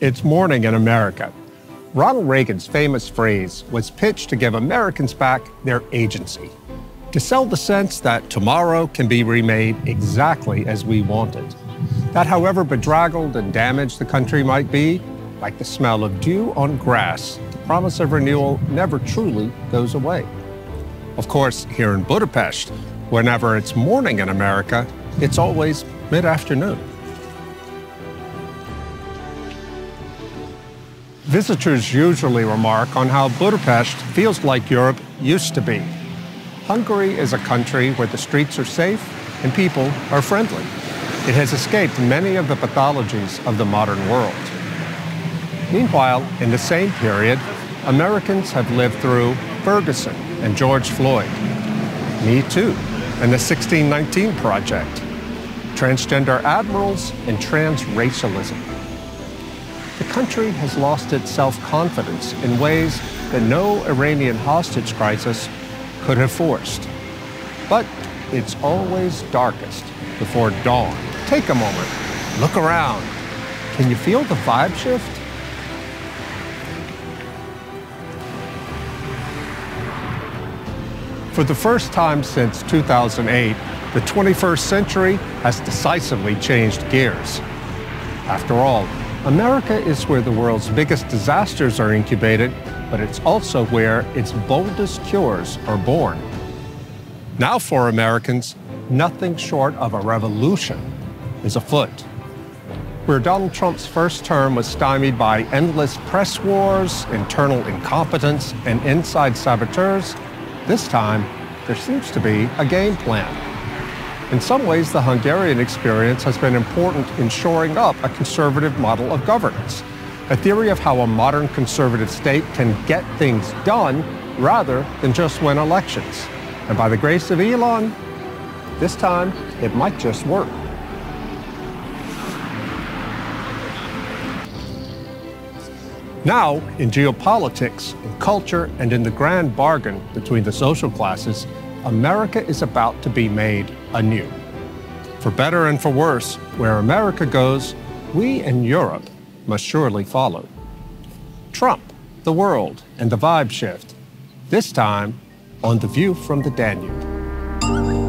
It's morning in America. Ronald Reagan's famous phrase was pitched to give Americans back their agency, to sell the sense that tomorrow can be remade exactly as we want it. That, however bedraggled and damaged the country might be, like the smell of dew on grass, the promise of renewal never truly goes away. Of course, here in Budapest, whenever it's morning in America, it's always mid afternoon. Visitors usually remark on how Budapest feels like Europe used to be. Hungary is a country where the streets are safe and people are friendly. It has escaped many of the pathologies of the modern world. Meanwhile, in the same period, Americans have lived through Ferguson and George Floyd, Me Too, and the 1619 Project, transgender admirals, and transracialism. The country has lost its self confidence in ways that no Iranian hostage crisis could have forced. But it's always darkest before dawn. Take a moment, look around. Can you feel the vibe shift? For the first time since 2008, the 21st century has decisively changed gears. After all, America is where the world's biggest disasters are incubated, but it's also where its boldest cures are born. Now, for Americans, nothing short of a revolution is afoot. Where Donald Trump's first term was stymied by endless press wars, internal incompetence, and inside saboteurs, this time, there seems to be a game plan. In some ways, the Hungarian experience has been important in shoring up a conservative model of governance, a theory of how a modern conservative state can get things done rather than just win elections. And by the grace of Elon, this time it might just work. Now, in geopolitics, in culture, and in the grand bargain between the social classes, America is about to be made anew. For better and for worse, where America goes, we in Europe must surely follow. Trump, the world, and the vibe shift. This time on The View from the Danube.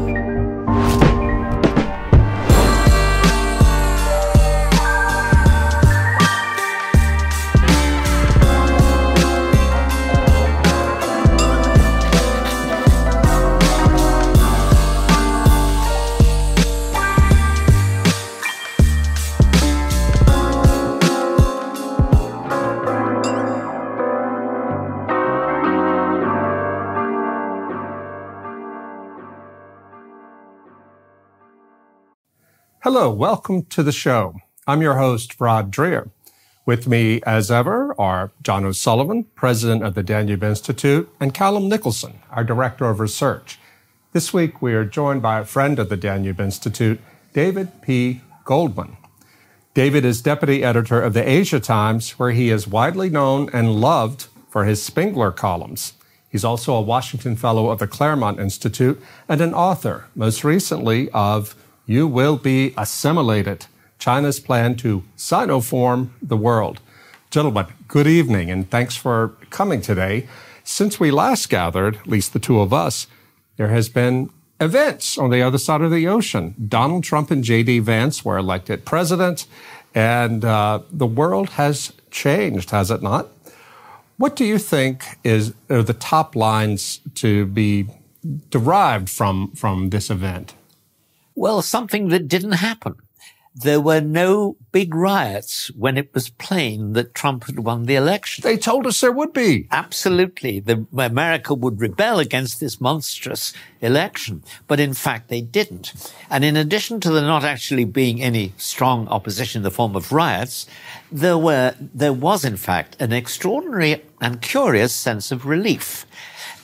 Hello, welcome to the show. I'm your host, Rod Dreher. With me, as ever, are John O'Sullivan, president of the Danube Institute, and Calum Nicholson, our director of research. This week, we are joined by a friend of the Danube Institute, David P. Goldman. David is deputy editor of the Asia Times, where he is widely known and loved for his Spengler columns. He's also a Washington Fellow of the Claremont Institute and an author, most recently, of you will be assimilated. China's plan to Sinoform the world. Gentlemen, good evening and thanks for coming today. Since we last gathered, at least the two of us, there has been events on the other side of the ocean. Donald Trump and J.D. Vance were elected president, and uh, the world has changed, has it not? What do you think is are the top lines to be derived from from this event? Well, something that didn't happen. There were no big riots when it was plain that Trump had won the election. They told us there would be. Absolutely. The, America would rebel against this monstrous election. But in fact, they didn't. And in addition to there not actually being any strong opposition in the form of riots, there were, there was in fact an extraordinary and curious sense of relief.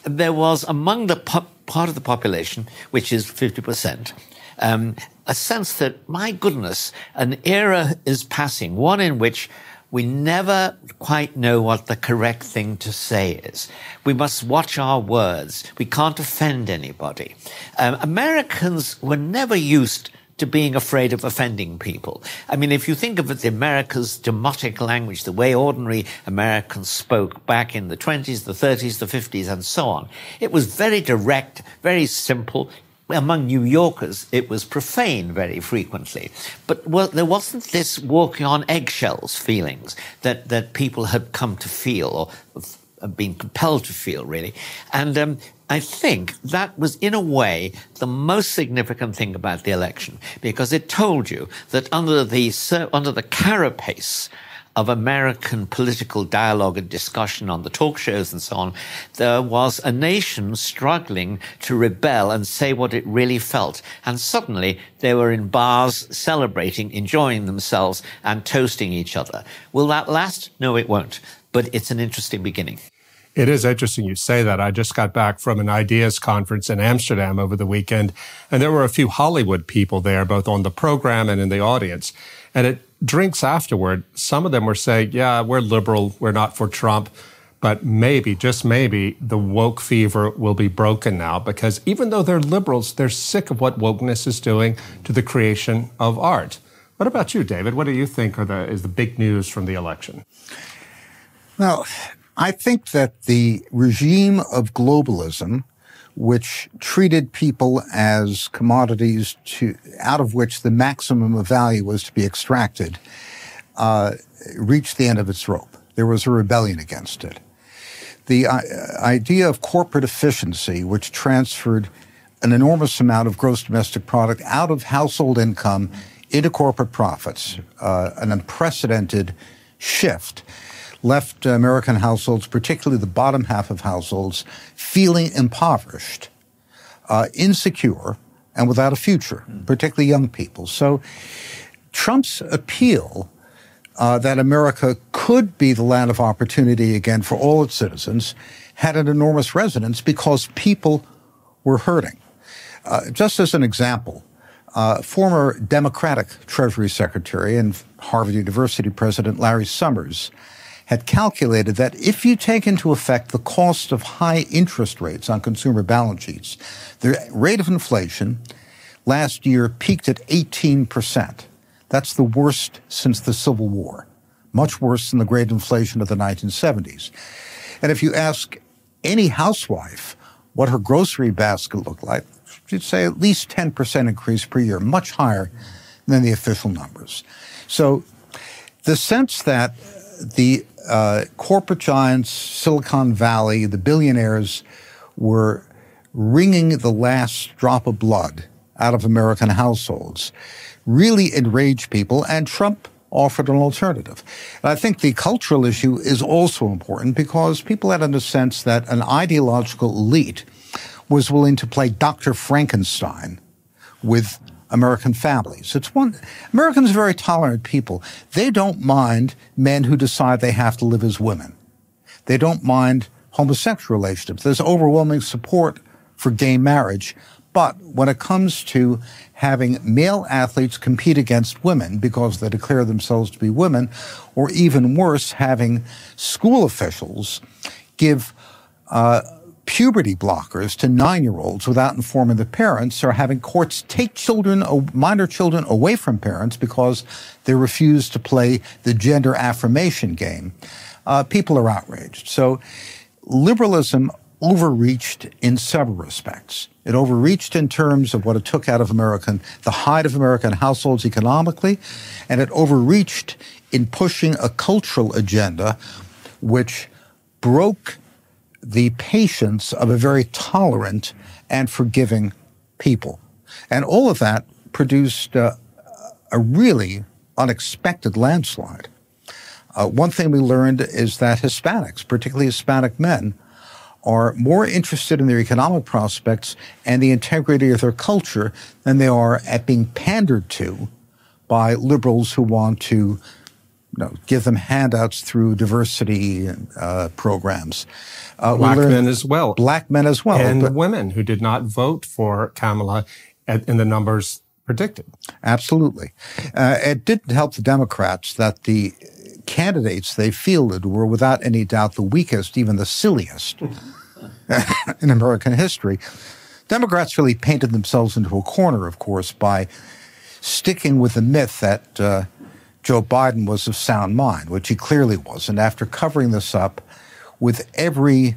There was among the part of the population, which is 50%, um, a sense that, my goodness, an era is passing, one in which we never quite know what the correct thing to say is. We must watch our words. We can't offend anybody. Um, Americans were never used to being afraid of offending people. I mean, if you think of it, the America's demotic language, the way ordinary Americans spoke back in the 20s, the 30s, the 50s, and so on, it was very direct, very simple. Among New Yorkers, it was profane very frequently. But well, there wasn't this walking on eggshells feelings that, that people had come to feel or been compelled to feel, really. And um, I think that was, in a way, the most significant thing about the election because it told you that under the under the carapace of American political dialogue and discussion on the talk shows and so on, there was a nation struggling to rebel and say what it really felt. And suddenly they were in bars celebrating, enjoying themselves and toasting each other. Will that last? No, it won't. But it's an interesting beginning. It is interesting you say that. I just got back from an ideas conference in Amsterdam over the weekend, and there were a few Hollywood people there, both on the program and in the audience. And at drinks afterward, some of them were saying, yeah, we're liberal. We're not for Trump. But maybe, just maybe, the woke fever will be broken now because even though they're liberals, they're sick of what wokeness is doing to the creation of art. What about you, David? What do you think the, is the big news from the election? Well, I think that the regime of globalism, which treated people as commodities to, out of which the maximum of value was to be extracted, uh, reached the end of its rope. There was a rebellion against it. The uh, idea of corporate efficiency, which transferred an enormous amount of gross domestic product out of household income into corporate profits, uh, an unprecedented shift left American households, particularly the bottom half of households, feeling impoverished, uh, insecure, and without a future, particularly young people. So Trump's appeal uh, that America could be the land of opportunity again for all its citizens had an enormous resonance because people were hurting. Uh, just as an example, uh, former Democratic Treasury Secretary and Harvard University President Larry Summers had calculated that if you take into effect the cost of high interest rates on consumer balance sheets, the rate of inflation last year peaked at 18%. That's the worst since the Civil War, much worse than the great inflation of the 1970s. And if you ask any housewife what her grocery basket looked like, she'd say at least 10% increase per year, much higher than the official numbers. So the sense that the uh, corporate giants, Silicon Valley, the billionaires were wringing the last drop of blood out of American households, really enraged people, and Trump offered an alternative. And I think the cultural issue is also important because people had a sense that an ideological elite was willing to play Dr. Frankenstein with American families. It's one, Americans are very tolerant people. They don't mind men who decide they have to live as women. They don't mind homosexual relationships. There's overwhelming support for gay marriage. But when it comes to having male athletes compete against women because they declare themselves to be women, or even worse, having school officials give uh, puberty blockers to nine year olds without informing the parents or having courts take children, minor children away from parents because they refuse to play the gender affirmation game. Uh, people are outraged. So liberalism overreached in several respects. It overreached in terms of what it took out of American, the height of American households economically, and it overreached in pushing a cultural agenda which broke the patience of a very tolerant and forgiving people. And all of that produced uh, a really unexpected landslide. Uh, one thing we learned is that Hispanics, particularly Hispanic men, are more interested in their economic prospects and the integrity of their culture than they are at being pandered to by liberals who want to know, give them handouts through diversity uh, programs. Uh, black men as well. Black men as well. And but, women who did not vote for Kamala at, in the numbers predicted. Absolutely. Uh, it didn't help the Democrats that the candidates they fielded were without any doubt the weakest, even the silliest in American history. Democrats really painted themselves into a corner, of course, by sticking with the myth that uh, Joe Biden was of sound mind, which he clearly was. And after covering this up with every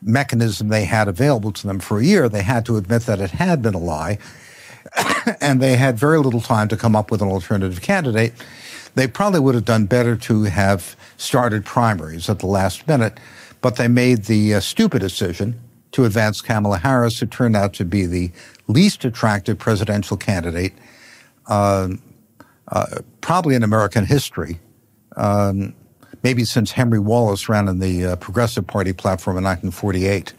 mechanism they had available to them for a year, they had to admit that it had been a lie. and they had very little time to come up with an alternative candidate. They probably would have done better to have started primaries at the last minute, but they made the uh, stupid decision to advance Kamala Harris, who turned out to be the least attractive presidential candidate, uh, uh, probably in American history. Um, maybe since Henry Wallace ran in the uh, Progressive Party platform in 1948.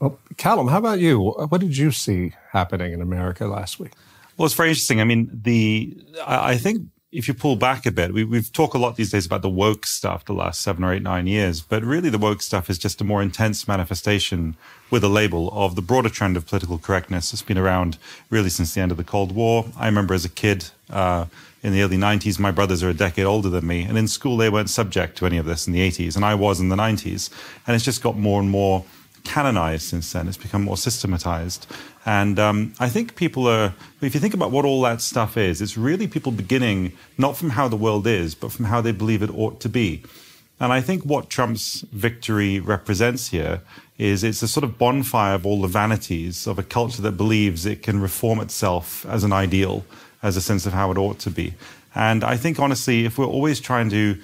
Well, Calum, how about you? What did you see happening in America last week? Well, it's very interesting. I mean, the I think if you pull back a bit, we, we've talked a lot these days about the woke stuff the last seven or eight, nine years, but really the woke stuff is just a more intense manifestation with a label of the broader trend of political correctness that's been around really since the end of the Cold War. I remember as a kid uh, in the early 90s, my brothers are a decade older than me, and in school they weren't subject to any of this in the 80s, and I was in the 90s. And it's just got more and more canonized since then. It's become more systematized. And um, I think people are, if you think about what all that stuff is, it's really people beginning not from how the world is, but from how they believe it ought to be. And I think what Trump's victory represents here is it's a sort of bonfire of all the vanities of a culture that believes it can reform itself as an ideal, as a sense of how it ought to be. And I think, honestly, if we're always trying to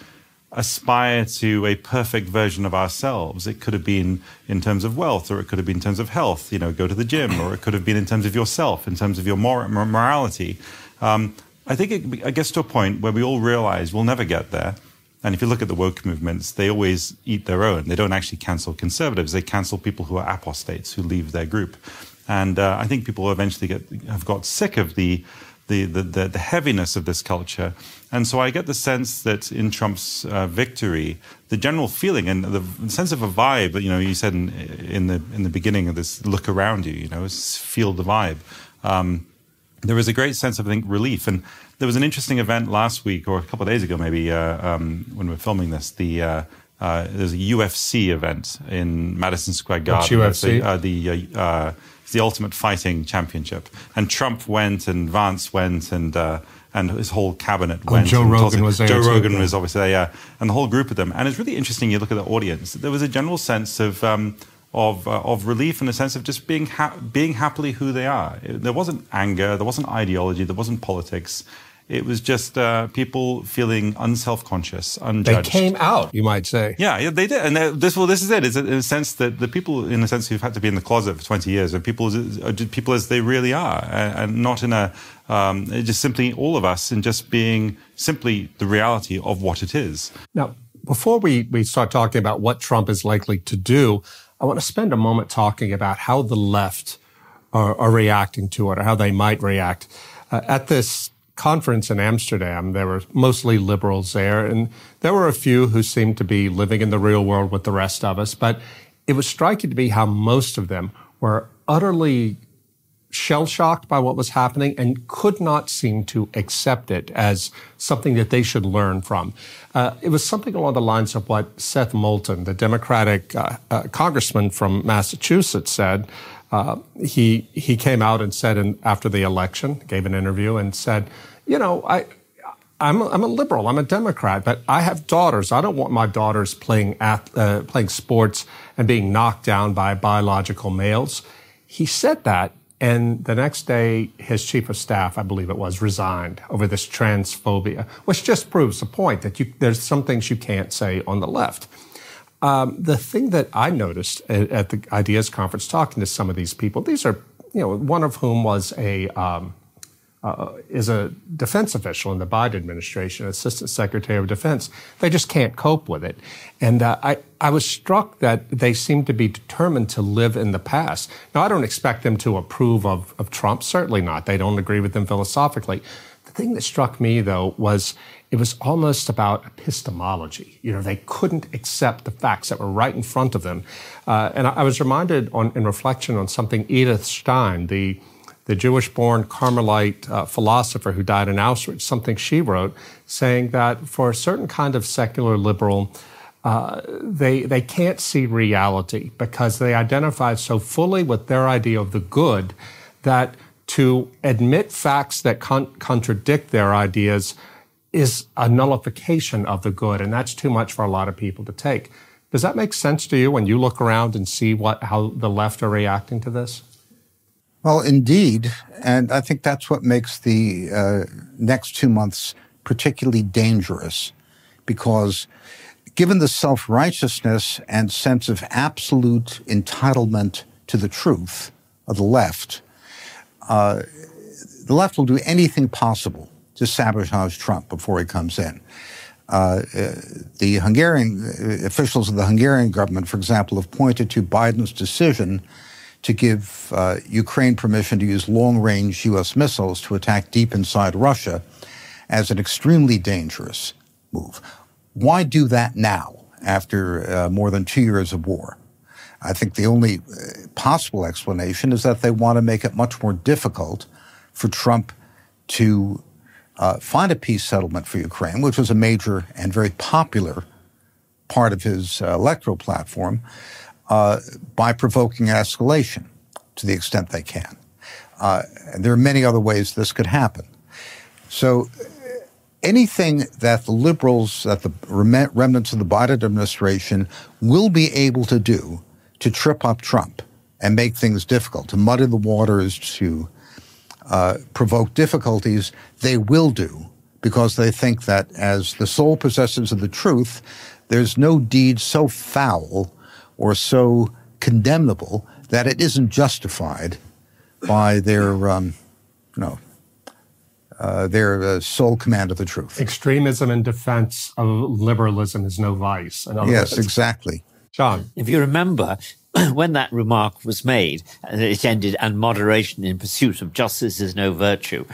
aspire to a perfect version of ourselves. It could have been in terms of wealth, or it could have been in terms of health, you know, go to the gym, or it could have been in terms of yourself, in terms of your mor- morality. Um, I think it, it gets to a point where we all realize we'll never get there. And if you look at the woke movements, they always eat their own. They don't actually cancel conservatives. They cancel people who are apostates, who leave their group. And uh, I think people eventually get, have got sick of the, the, the, the, the heaviness of this culture and so I get the sense that in Trump's uh, victory, the general feeling and the sense of a vibe, you know, you said in, in the in the beginning of this, look around you, you know, feel the vibe. Um, there was a great sense of, I think, relief. And there was an interesting event last week or a couple of days ago, maybe, uh, um, when we were filming this. The uh, uh, there's a UFC event in Madison Square Garden. What's UFC? The, uh, the, uh, Ultimate Fighting Championship. And Trump went and Vance went and and his whole cabinet oh, went. Joe Rogan was there. Joe too, Rogan yeah. was obviously there, yeah, and the whole group of them. And it's really interesting. You look at the audience. There was a general sense of. Um, of, uh, of relief and a sense of just being ha- being happily who they are. It, there wasn't anger, there wasn't ideology, there wasn't politics. It was just uh, people feeling unself-conscious, unjudged. They came out, you might say. Yeah, yeah they did. And this, well, this is it. It's in a sense that the people, in a sense, who've had to be in the closet for 20 years are people, are people as they really are, and, and not in a, um, just simply all of us, and just being simply the reality of what it is. Now, before we, we start talking about what Trump is likely to do, I want to spend a moment talking about how the left are, are reacting to it or how they might react. Uh, at this conference in Amsterdam, there were mostly liberals there, and there were a few who seemed to be living in the real world with the rest of us. But it was striking to me how most of them were utterly shell shocked by what was happening and could not seem to accept it as something that they should learn from. Uh, it was something along the lines of what Seth Moulton, the Democratic uh, uh, congressman from Massachusetts, said. Uh, he he came out and said, in, after the election, gave an interview and said, you know, I. I'm a, I'm a liberal. I'm a Democrat, but I have daughters. I don't want my daughters playing at, uh, playing sports and being knocked down by biological males. He said that and the next day, his chief of staff, I believe it was, resigned over this transphobia, which just proves the point that you, there's some things you can't say on the left. Um, the thing that I noticed at, at, the Ideas Conference, talking to some of these people, these are, you know, one of whom was a um, uh, is a defense official in the Biden administration, assistant secretary of defense. They just can't cope with it. And uh, I, I was struck that they seem to be determined to live in the past. Now, I don't expect them to approve of, of Trump, certainly not. They don't agree with him philosophically. The thing that struck me, though, was it was almost about epistemology. You know, they couldn't accept the facts that were right in front of them. Uh, and I, I was reminded on, in reflection on something Edith Stein, the the Jewish born Carmelite uh, philosopher who died in Auschwitz, something she wrote saying that for a certain kind of secular liberal, uh, they, they can't see reality because they identify so fully with their idea of the good that to admit facts that con- contradict their ideas is a nullification of the good, and that's too much for a lot of people to take. Does that make sense to you when you look around and see what how the left are reacting to this? Well, indeed, and I think that's what makes the uh, next two months particularly dangerous, because given the self righteousness and sense of absolute entitlement to the truth of the left, uh, the left will do anything possible to sabotage Trump before he comes in. Uh, the Hungarian uh, officials of the Hungarian government, for example, have pointed to Biden's decision to give uh, Ukraine permission to use long range U.S. missiles to attack deep inside Russia as an extremely dangerous move. Why do that now after uh, more than two years of war? I think the only uh, possible explanation is that they want to make it much more difficult for Trump to uh, find a peace settlement for Ukraine, which was a major and very popular part of his uh, electoral platform, uh, by provoking escalation to the extent they can. Uh, and there are many other ways this could happen. So anything that the liberals, that the remnants of the Biden administration will be able to do to trip up Trump and make things difficult, to muddy the waters, to uh, provoke difficulties, they will do because they think that as the sole possessors of the truth, there's no deed so foul or so condemnable that it isn't justified by their, um, you know, uh, their uh, sole command of the truth. Extremism in defense of liberalism is no vice. yes, words. exactly. John. If you remember, when that remark was made, it ended, and moderation in pursuit of justice is no virtue.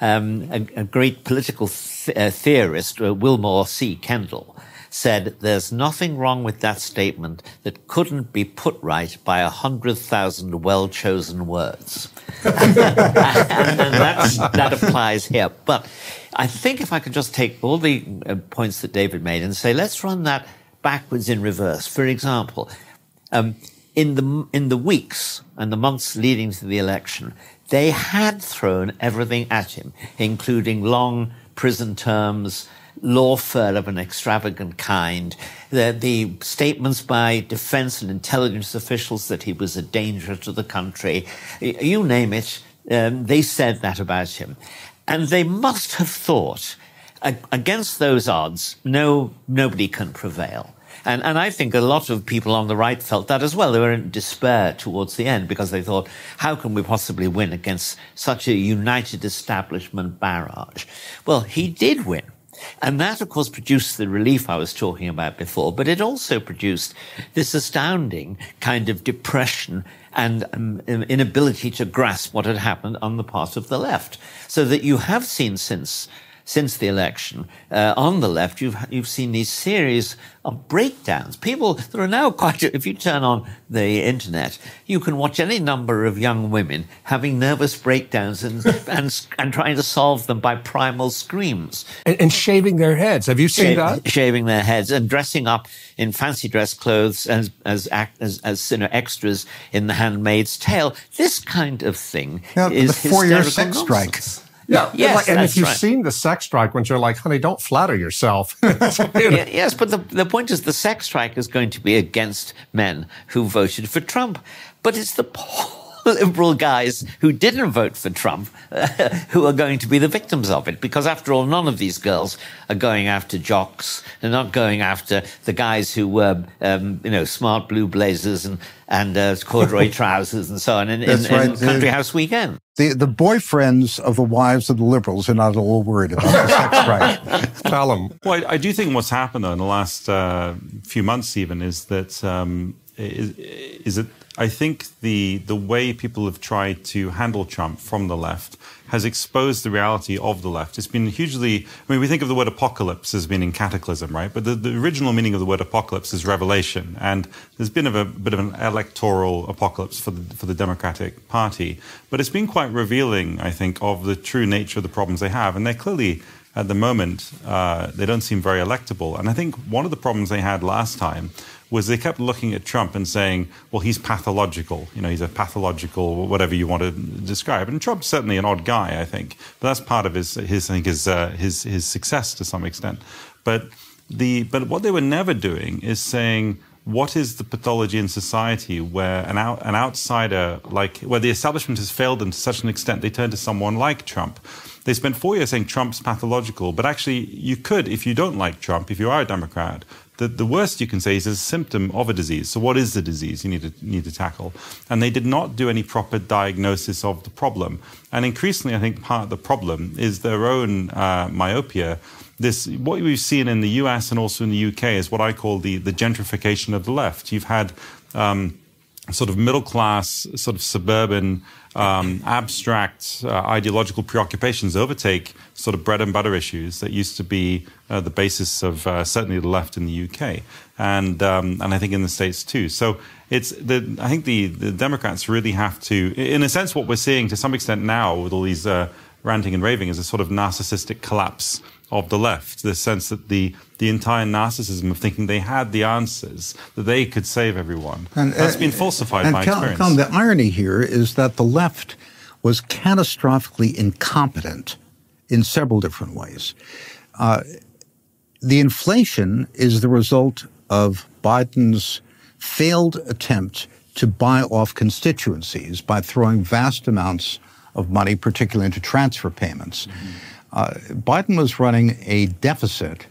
Um, a, a, great political th- uh, theorist, uh, William C. Kendall, said there's nothing wrong with that statement that couldn't be put right by a hundred thousand well-chosen words. and, and that applies here. But I think if I could just take all the uh, points that David made and say, let's run that backwards in reverse. For example, um, in the in the weeks and the months leading to the election, they had thrown everything at him, including long prison terms, lawfare of an extravagant kind, the, the statements by defense and intelligence officials that he was a danger to the country, you name it, um, they said that about him. And they must have thought, against those odds, no, nobody can prevail. And, and I think a lot of people on the right felt that as well. They were in despair towards the end because they thought, how can we possibly win against such a united establishment barrage? Well, he did win. And that, of course, produced the relief I was talking about before, but it also produced this astounding kind of depression and um, inability to grasp what had happened on the part of the left. So that you have seen since since the election uh, on the left, you've you've seen these series of breakdowns. People there are now quite. If you turn on the internet, you can watch any number of young women having nervous breakdowns and and and trying to solve them by primal screams and, and shaving their heads. Have you seen that? Shaving their heads and dressing up in fancy dress clothes as as act, as, as you know, extras in The Handmaid's Tale. This kind of thing now, is the four-year sex strike. Yeah. Yes, like, and if you've right. seen the sex strike, when you're like, honey, don't flatter yourself. yes, but the, the point is the sex strike is going to be against men who voted for Trump. But it's the liberal guys who didn't vote for Trump uh, who are going to be the victims of it. Because after all, none of these girls are going after jocks. They're not going after the guys who wear, um, you know, smart blue blazers and, and uh, corduroy trousers and so on in, in, right. in Country House Weekend. The, the boyfriends of the wives of the liberals are not at all worried about the sex strike. Tell them. Well, I, I, do think what's happened though in the last uh, few months even is that um, is, is it I think the the way people have tried to handle Trump from the left has exposed the reality of the left. It's been hugely. I mean, we think of the word apocalypse as meaning cataclysm, right? But the, the original meaning of the word apocalypse is revelation, and there's been a, a bit of an electoral apocalypse for the for the Democratic Party. But it's been quite revealing, I think, of the true nature of the problems they have, and they're clearly at the moment, uh, they don't seem very electable. And I think one of the problems they had last time was they kept looking at Trump and saying, well, he's pathological. You know, he's a pathological, whatever you want to describe. And Trump's certainly an odd guy, I think. But that's part of his, his I think, his, uh, his, his success to some extent. But, the, but what they were never doing is saying, what is the pathology in society where an, out, an outsider, like, where the establishment has failed them to such an extent they turn to someone like Trump? They spent four years saying Trump's pathological, but actually, you could, if you don't like Trump, if you are a Democrat, the, the worst you can say is a symptom of a disease. So, what is the disease you need to, need to tackle? And they did not do any proper diagnosis of the problem. And increasingly, I think part of the problem is their own uh, myopia this what we've seen in the US and also in the UK is what I call the the gentrification of the left. You've had um, sort of middle class, sort of suburban, um, abstract uh, ideological preoccupations overtake sort of bread and butter issues that used to be uh, the basis of uh, certainly the left in the UK and um, and I think in the states too. So it's the I think the the Democrats really have to, in a sense, what we're seeing to some extent now with all these uh, ranting and raving is a sort of narcissistic collapse of the left. The sense that the the entire narcissism of thinking they had the answers, that they could save everyone, and, that's uh, been falsified and by Cal- experience. Cal- the irony here is that the left was catastrophically incompetent in several different ways. Uh, the inflation is the result of Biden's failed attempt to buy off constituencies by throwing vast amounts of money, particularly into transfer payments. Mm-hmm. Uh, Biden was running a deficit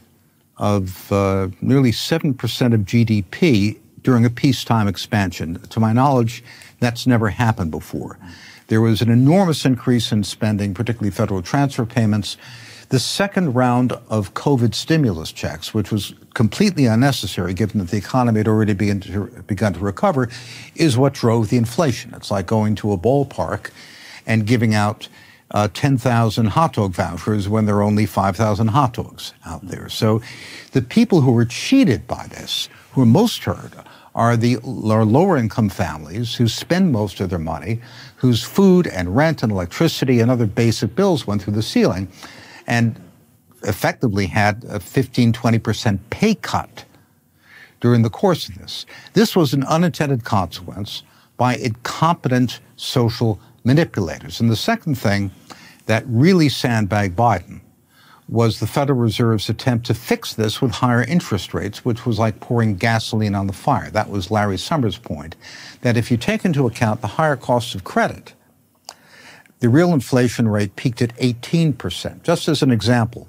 of uh, nearly 7% of GDP during a peacetime expansion. To my knowledge, that's never happened before. There was an enormous increase in spending, particularly federal transfer payments. The second round of COVID stimulus checks, which was completely unnecessary given that the economy had already begun to, begun to recover, is what drove the inflation. It's like going to a ballpark and giving out uh, 10,000 hot dog vouchers when there are only 5,000 hot dogs out there. So the people who were cheated by this, who are most hurt, are the are lower income families who spend most of their money, whose food and rent and electricity and other basic bills went through the ceiling and effectively had a 15, 20% pay cut during the course of this. This was an unintended consequence by incompetent social manipulators. And the second thing that really sandbagged Biden was the Federal Reserve's attempt to fix this with higher interest rates, which was like pouring gasoline on the fire. That was Larry Summers' point, that if you take into account the higher costs of credit, the real inflation rate peaked at 18%. Just as an example,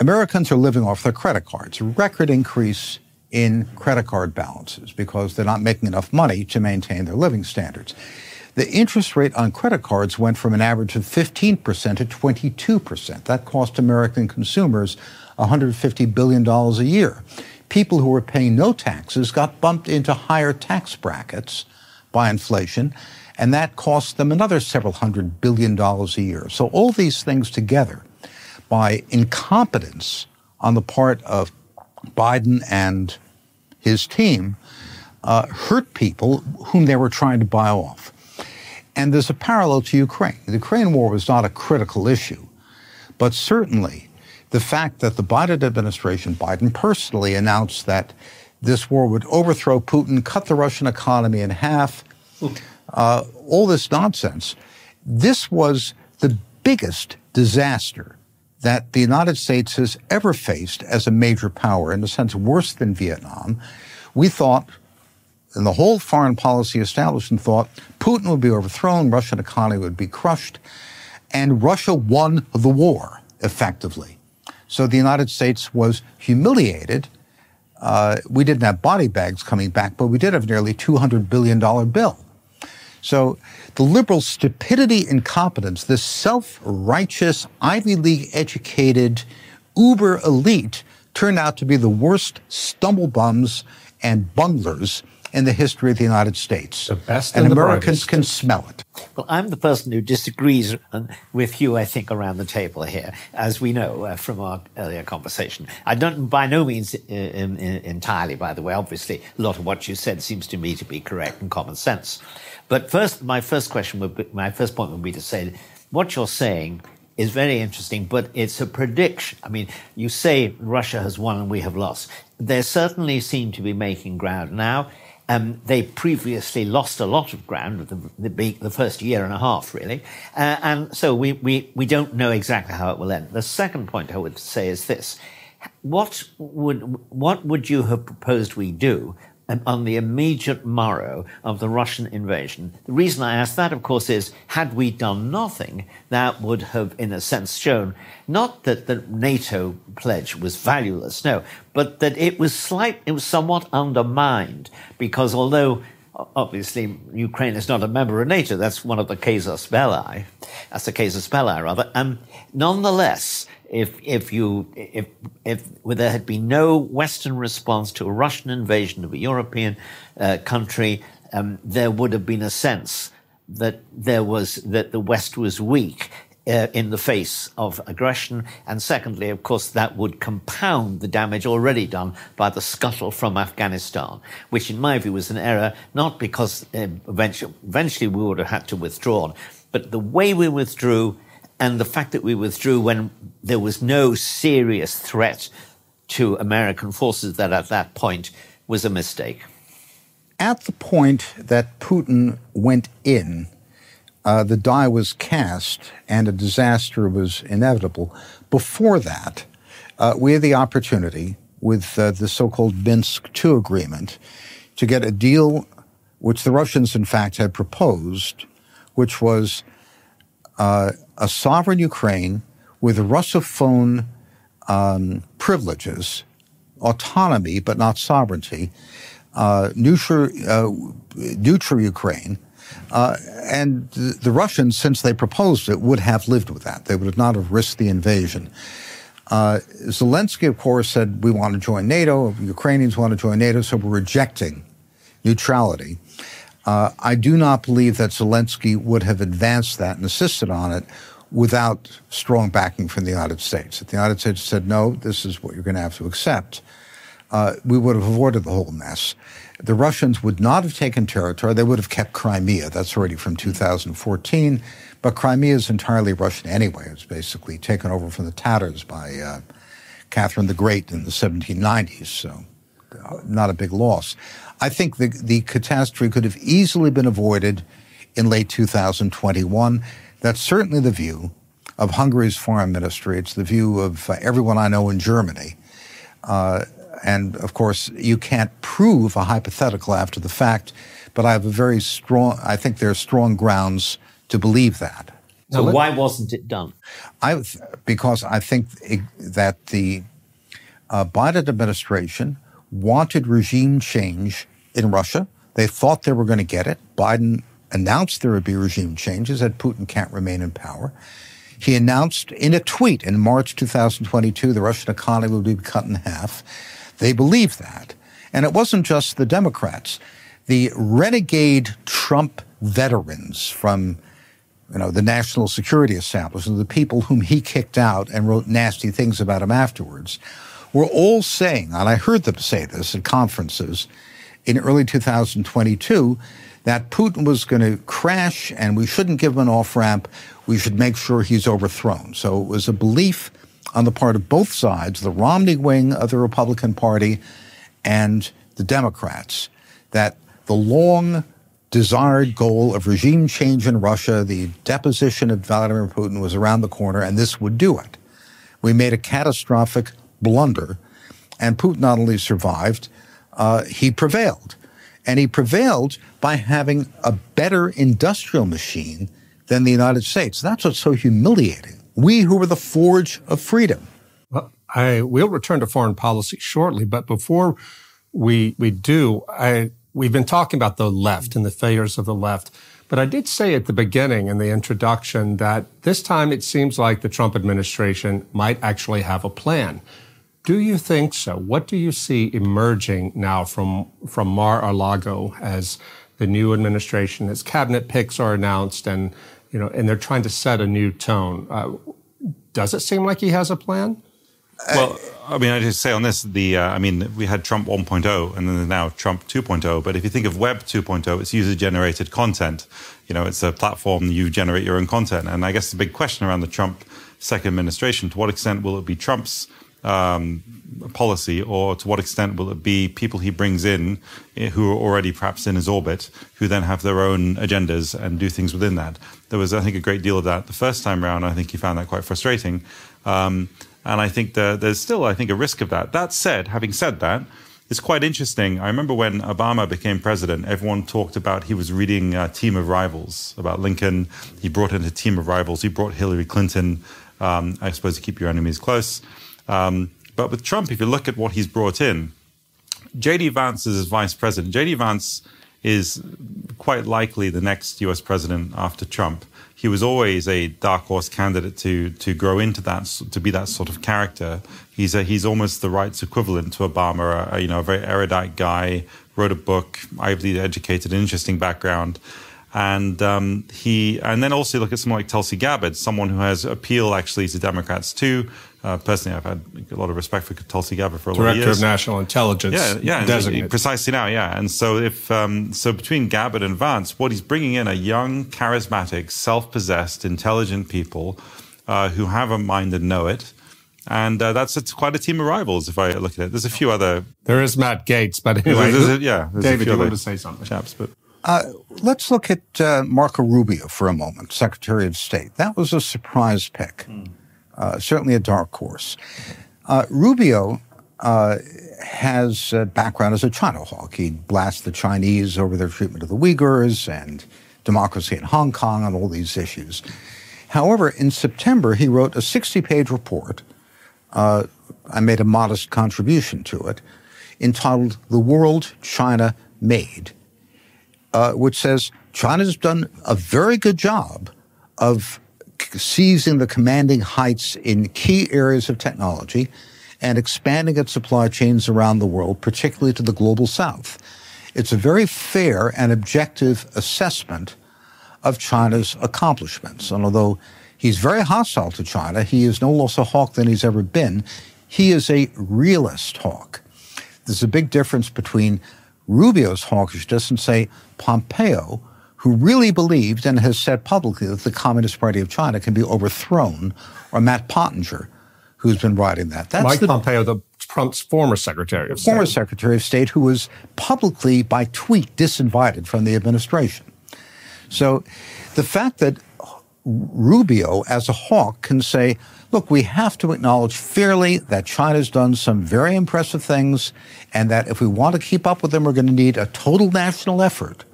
Americans are living off their credit cards, a record increase in credit card balances because they're not making enough money to maintain their living standards. The interest rate on credit cards went from an average of 15% to 22%. That cost American consumers $150 billion a year. People who were paying no taxes got bumped into higher tax brackets by inflation, and that cost them another several hundred billion dollars a year. So all these things together, by incompetence on the part of Biden and his team, uh, hurt people whom they were trying to buy off. And there's a parallel to Ukraine. The Ukraine war was not a critical issue, but certainly the fact that the Biden administration, Biden personally announced that this war would overthrow Putin, cut the Russian economy in half, uh, all this nonsense. This was the biggest disaster that the United States has ever faced as a major power, in a sense worse than Vietnam. We thought and the whole foreign policy establishment thought Putin would be overthrown, Russian economy would be crushed, and Russia won the war effectively. So the United States was humiliated. Uh, we didn't have body bags coming back, but we did have nearly $200 billion bill. So the liberal stupidity, and incompetence, this self-righteous, Ivy League educated, uber elite turned out to be the worst stumblebums and bunglers in the history of the United States. The best and, and Americans can smell it. Well, I'm the person who disagrees with you, I think, around the table here, as we know uh, from our earlier conversation. I don't, by no means uh, in, in, entirely, by the way. Obviously, a lot of what you said seems to me to be correct and common sense. But first, my first question would be, my first point would be to say what you're saying is very interesting, but it's a prediction. I mean, you say Russia has won and we have lost. They certainly seem to be making ground now. Um, they previously lost a lot of ground the, the, the first year and a half, really. Uh, and so we, we, we don't know exactly how it will end. The second point I would say is this. What would, what would you have proposed we do on the immediate morrow of the Russian invasion. The reason I ask that, of course, is had we done nothing, that would have, in a sense, shown not that the NATO pledge was valueless, no, but that it was slight, it was somewhat undermined because although obviously Ukraine is not a member of NATO, that's one of the casus belli, that's the casus belli rather, um, nonetheless, if if you if if there had been no Western response to a Russian invasion of a European uh, country, um, there would have been a sense that there was that the West was weak. Uh, in the face of aggression, and secondly, of course, that would compound the damage already done by the scuttle from Afghanistan, which, in my view, was an error. Not because uh, eventually, eventually we would have had to withdraw, but the way we withdrew and the fact that we withdrew when there was no serious threat to American forces that at that point was a mistake. At the point that Putin went in, uh, the die was cast and a disaster was inevitable. Before that, uh, we had the opportunity with uh, the so called Minsk II agreement to get a deal which the Russians, in fact, had proposed, which was uh, a sovereign Ukraine with Russophone um, privileges, autonomy but not sovereignty, uh, neutral, uh, neutral Ukraine. Uh, and the, Russians, since they proposed it, would have lived with that. They would not have risked the invasion. Uh, Zelensky, of course, said, We want to join NATO. Ukrainians want to join NATO, so we're rejecting neutrality. Uh, I do not believe that Zelensky would have advanced that and insisted on it without strong backing from the United States. If the United States said, no, this is what you're going to have to accept, uh, we would have avoided the whole mess. The Russians would not have taken territory. They would have kept Crimea. That's already from 2014. But Crimea is entirely Russian anyway. It's basically taken over from the Tatars by uh, Catherine the Great in the 1790s. So uh, not a big loss. I think the, the catastrophe could have easily been avoided in late 2021. That's certainly the view of Hungary's foreign ministry. It's the view of uh, everyone I know in Germany. Uh, and of course, you can't prove a hypothetical after the fact, but I have a very strong, I think there are strong grounds to believe that. So, so why wasn't it done? I, because I think it, that the uh, Biden administration wanted regime change in Russia. They thought they were going to get it. Biden announced there would be regime changes, that Putin can't remain in power. He announced in a tweet in March 2022 the Russian economy would be cut in half. They believed that. And it wasn't just the Democrats. The renegade Trump veterans from you know, the national security establishment, the people whom he kicked out and wrote nasty things about him afterwards, were all saying, and I heard them say this at conferences in early 2022, that Putin was going to crash and we shouldn't give him an off ramp. We should make sure he's overthrown. So it was a belief on the part of both sides, the Romney wing of the Republican Party and the Democrats, that the long desired goal of regime change in Russia, the deposition of Vladimir Putin was around the corner, and this would do it. We made a catastrophic blunder, and Putin not only survived, uh, he prevailed. And he prevailed by having a better industrial machine than the United States. That's what's so humiliating. We who were the forge of freedom. Well, I will return to foreign policy shortly, but before we we do, I we've been talking about the left and the failures of the left. But I did say at the beginning in the introduction that this time it seems like the Trump administration might actually have a plan. Do you think so? What do you see emerging now from from Mar-a-Lago as the new administration, as cabinet picks are announced, and you know, and they're trying to set a new tone? Uh, does it seem like he has a plan? well, I mean, I just say on this, the uh, I mean, we had Trump 1.0 and then now Trump 2.0. But if you think of Web 2.0, it's user-generated content. You know, it's a platform you generate your own content. And I guess the big question around the Trump second administration: to what extent will it be Trump's um, policy, or to what extent will it be people he brings in eh, who are already perhaps in his orbit, who then have their own agendas and do things within that? There was, I think, a great deal of that the first time around. I think he found that quite frustrating. Um, and I think that there's still, I think, a risk of that. That said, having said that, it's quite interesting. I remember when Obama became president, everyone talked about he was reading a Team of Rivals about Lincoln. He brought in a team of rivals. He brought Hillary Clinton, um, I suppose, to keep your enemies close. Um, but with Trump, if you look at what he's brought in, J.D. Vance is his vice president. J.D. Vance is quite likely the next U.S. president after Trump he was always a dark horse candidate to to grow into that to be that sort of character. He's a, he's almost the rights equivalent to Obama. A, you know, a very erudite guy, wrote a book, Ivy educated, interesting background, and um, he and then also look at someone like Tulsi Gabbard, someone who has appeal actually to Democrats too. Uh, personally, I've had a lot of respect for Tulsi Gabbard for a Director lot of years. Director of National Intelligence. Yeah, yeah, designated. precisely now. Yeah, and so if um, so, between Gabbard and Vance, what he's bringing in are young, charismatic, self-possessed, intelligent people uh, who have a mind and know it. And uh, that's it's quite a team of rivals if I look at it. There's a few other. There is Matt Gaetz, but anyway, there's, there's a, yeah, David, you want to say something? Chaps, but uh, let's look at uh, Marco Rubio for a moment, Secretary of State. That was a surprise pick. Mm uh, certainly a dark horse. Uh, Rubio uh, has a background as a China hawk. He blasts the Chinese over their treatment of the Uyghurs and democracy in Hong Kong and all these issues. However, in September, he wrote a 60 page report. Uh, I made a modest contribution to it entitled The World China Made, uh, which says China's done a very good job of seizing the commanding heights in key areas of technology and expanding its supply chains around the world, particularly to the global south. It's a very fair and objective assessment of China's accomplishments. And although he's very hostile to China, he is no less a hawk than he's ever been. He is a realist hawk. There's a big difference between Rubio's hawkishness and, say, Pompeo, who really believes and has said publicly that the Communist Party of China can be overthrown, or Matt Pottinger, who's been writing that. That's Mike the, Pompeo, the Trump's former Secretary of State. Former Secretary of State, who was publicly, by tweet, disinvited from the administration. So the fact that Rubio, as a hawk, can say, look, we have to acknowledge fairly that China's done some very impressive things, and that if we want to keep up with them, we're going to need a total national effort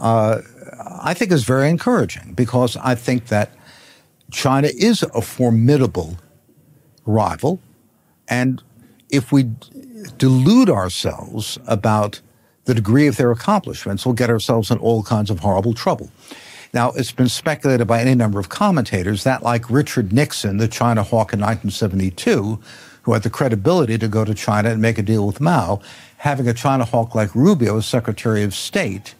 uh, I think is very encouraging because I think that China is a formidable rival. And if we delude ourselves about the degree of their accomplishments, we'll get ourselves in all kinds of horrible trouble. Now, it's been speculated by any number of commentators that, like Richard Nixon, the China hawk in 1972, who had the credibility to go to China and make a deal with Mao, having a China hawk like Rubio as Secretary of State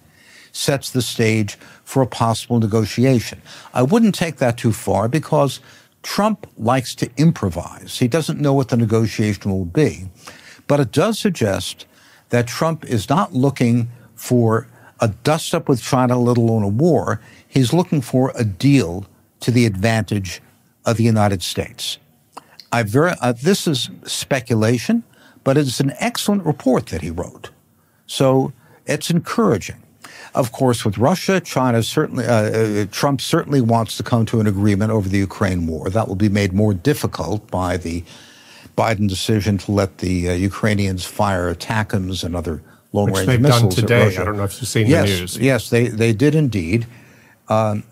sets the stage for a possible negotiation. I wouldn't take that too far because Trump likes to improvise. He doesn't know what the negotiation will be. But it does suggest that Trump is not looking for a dust up with China, let alone a war. He's looking for a deal to the advantage of the United States. I very, uh, this is speculation, but it's an excellent report that he wrote. So it's encouraging. Of course, with Russia, China certainly, uh, uh, Trump certainly wants to come to an agreement over the Ukraine war. That will be made more difficult by the Biden decision to let the uh, Ukrainians fire ATACMS and other long range missiles. they've Done today. I don't know if you've seen yes, the news. Yes, they, they did indeed. Um,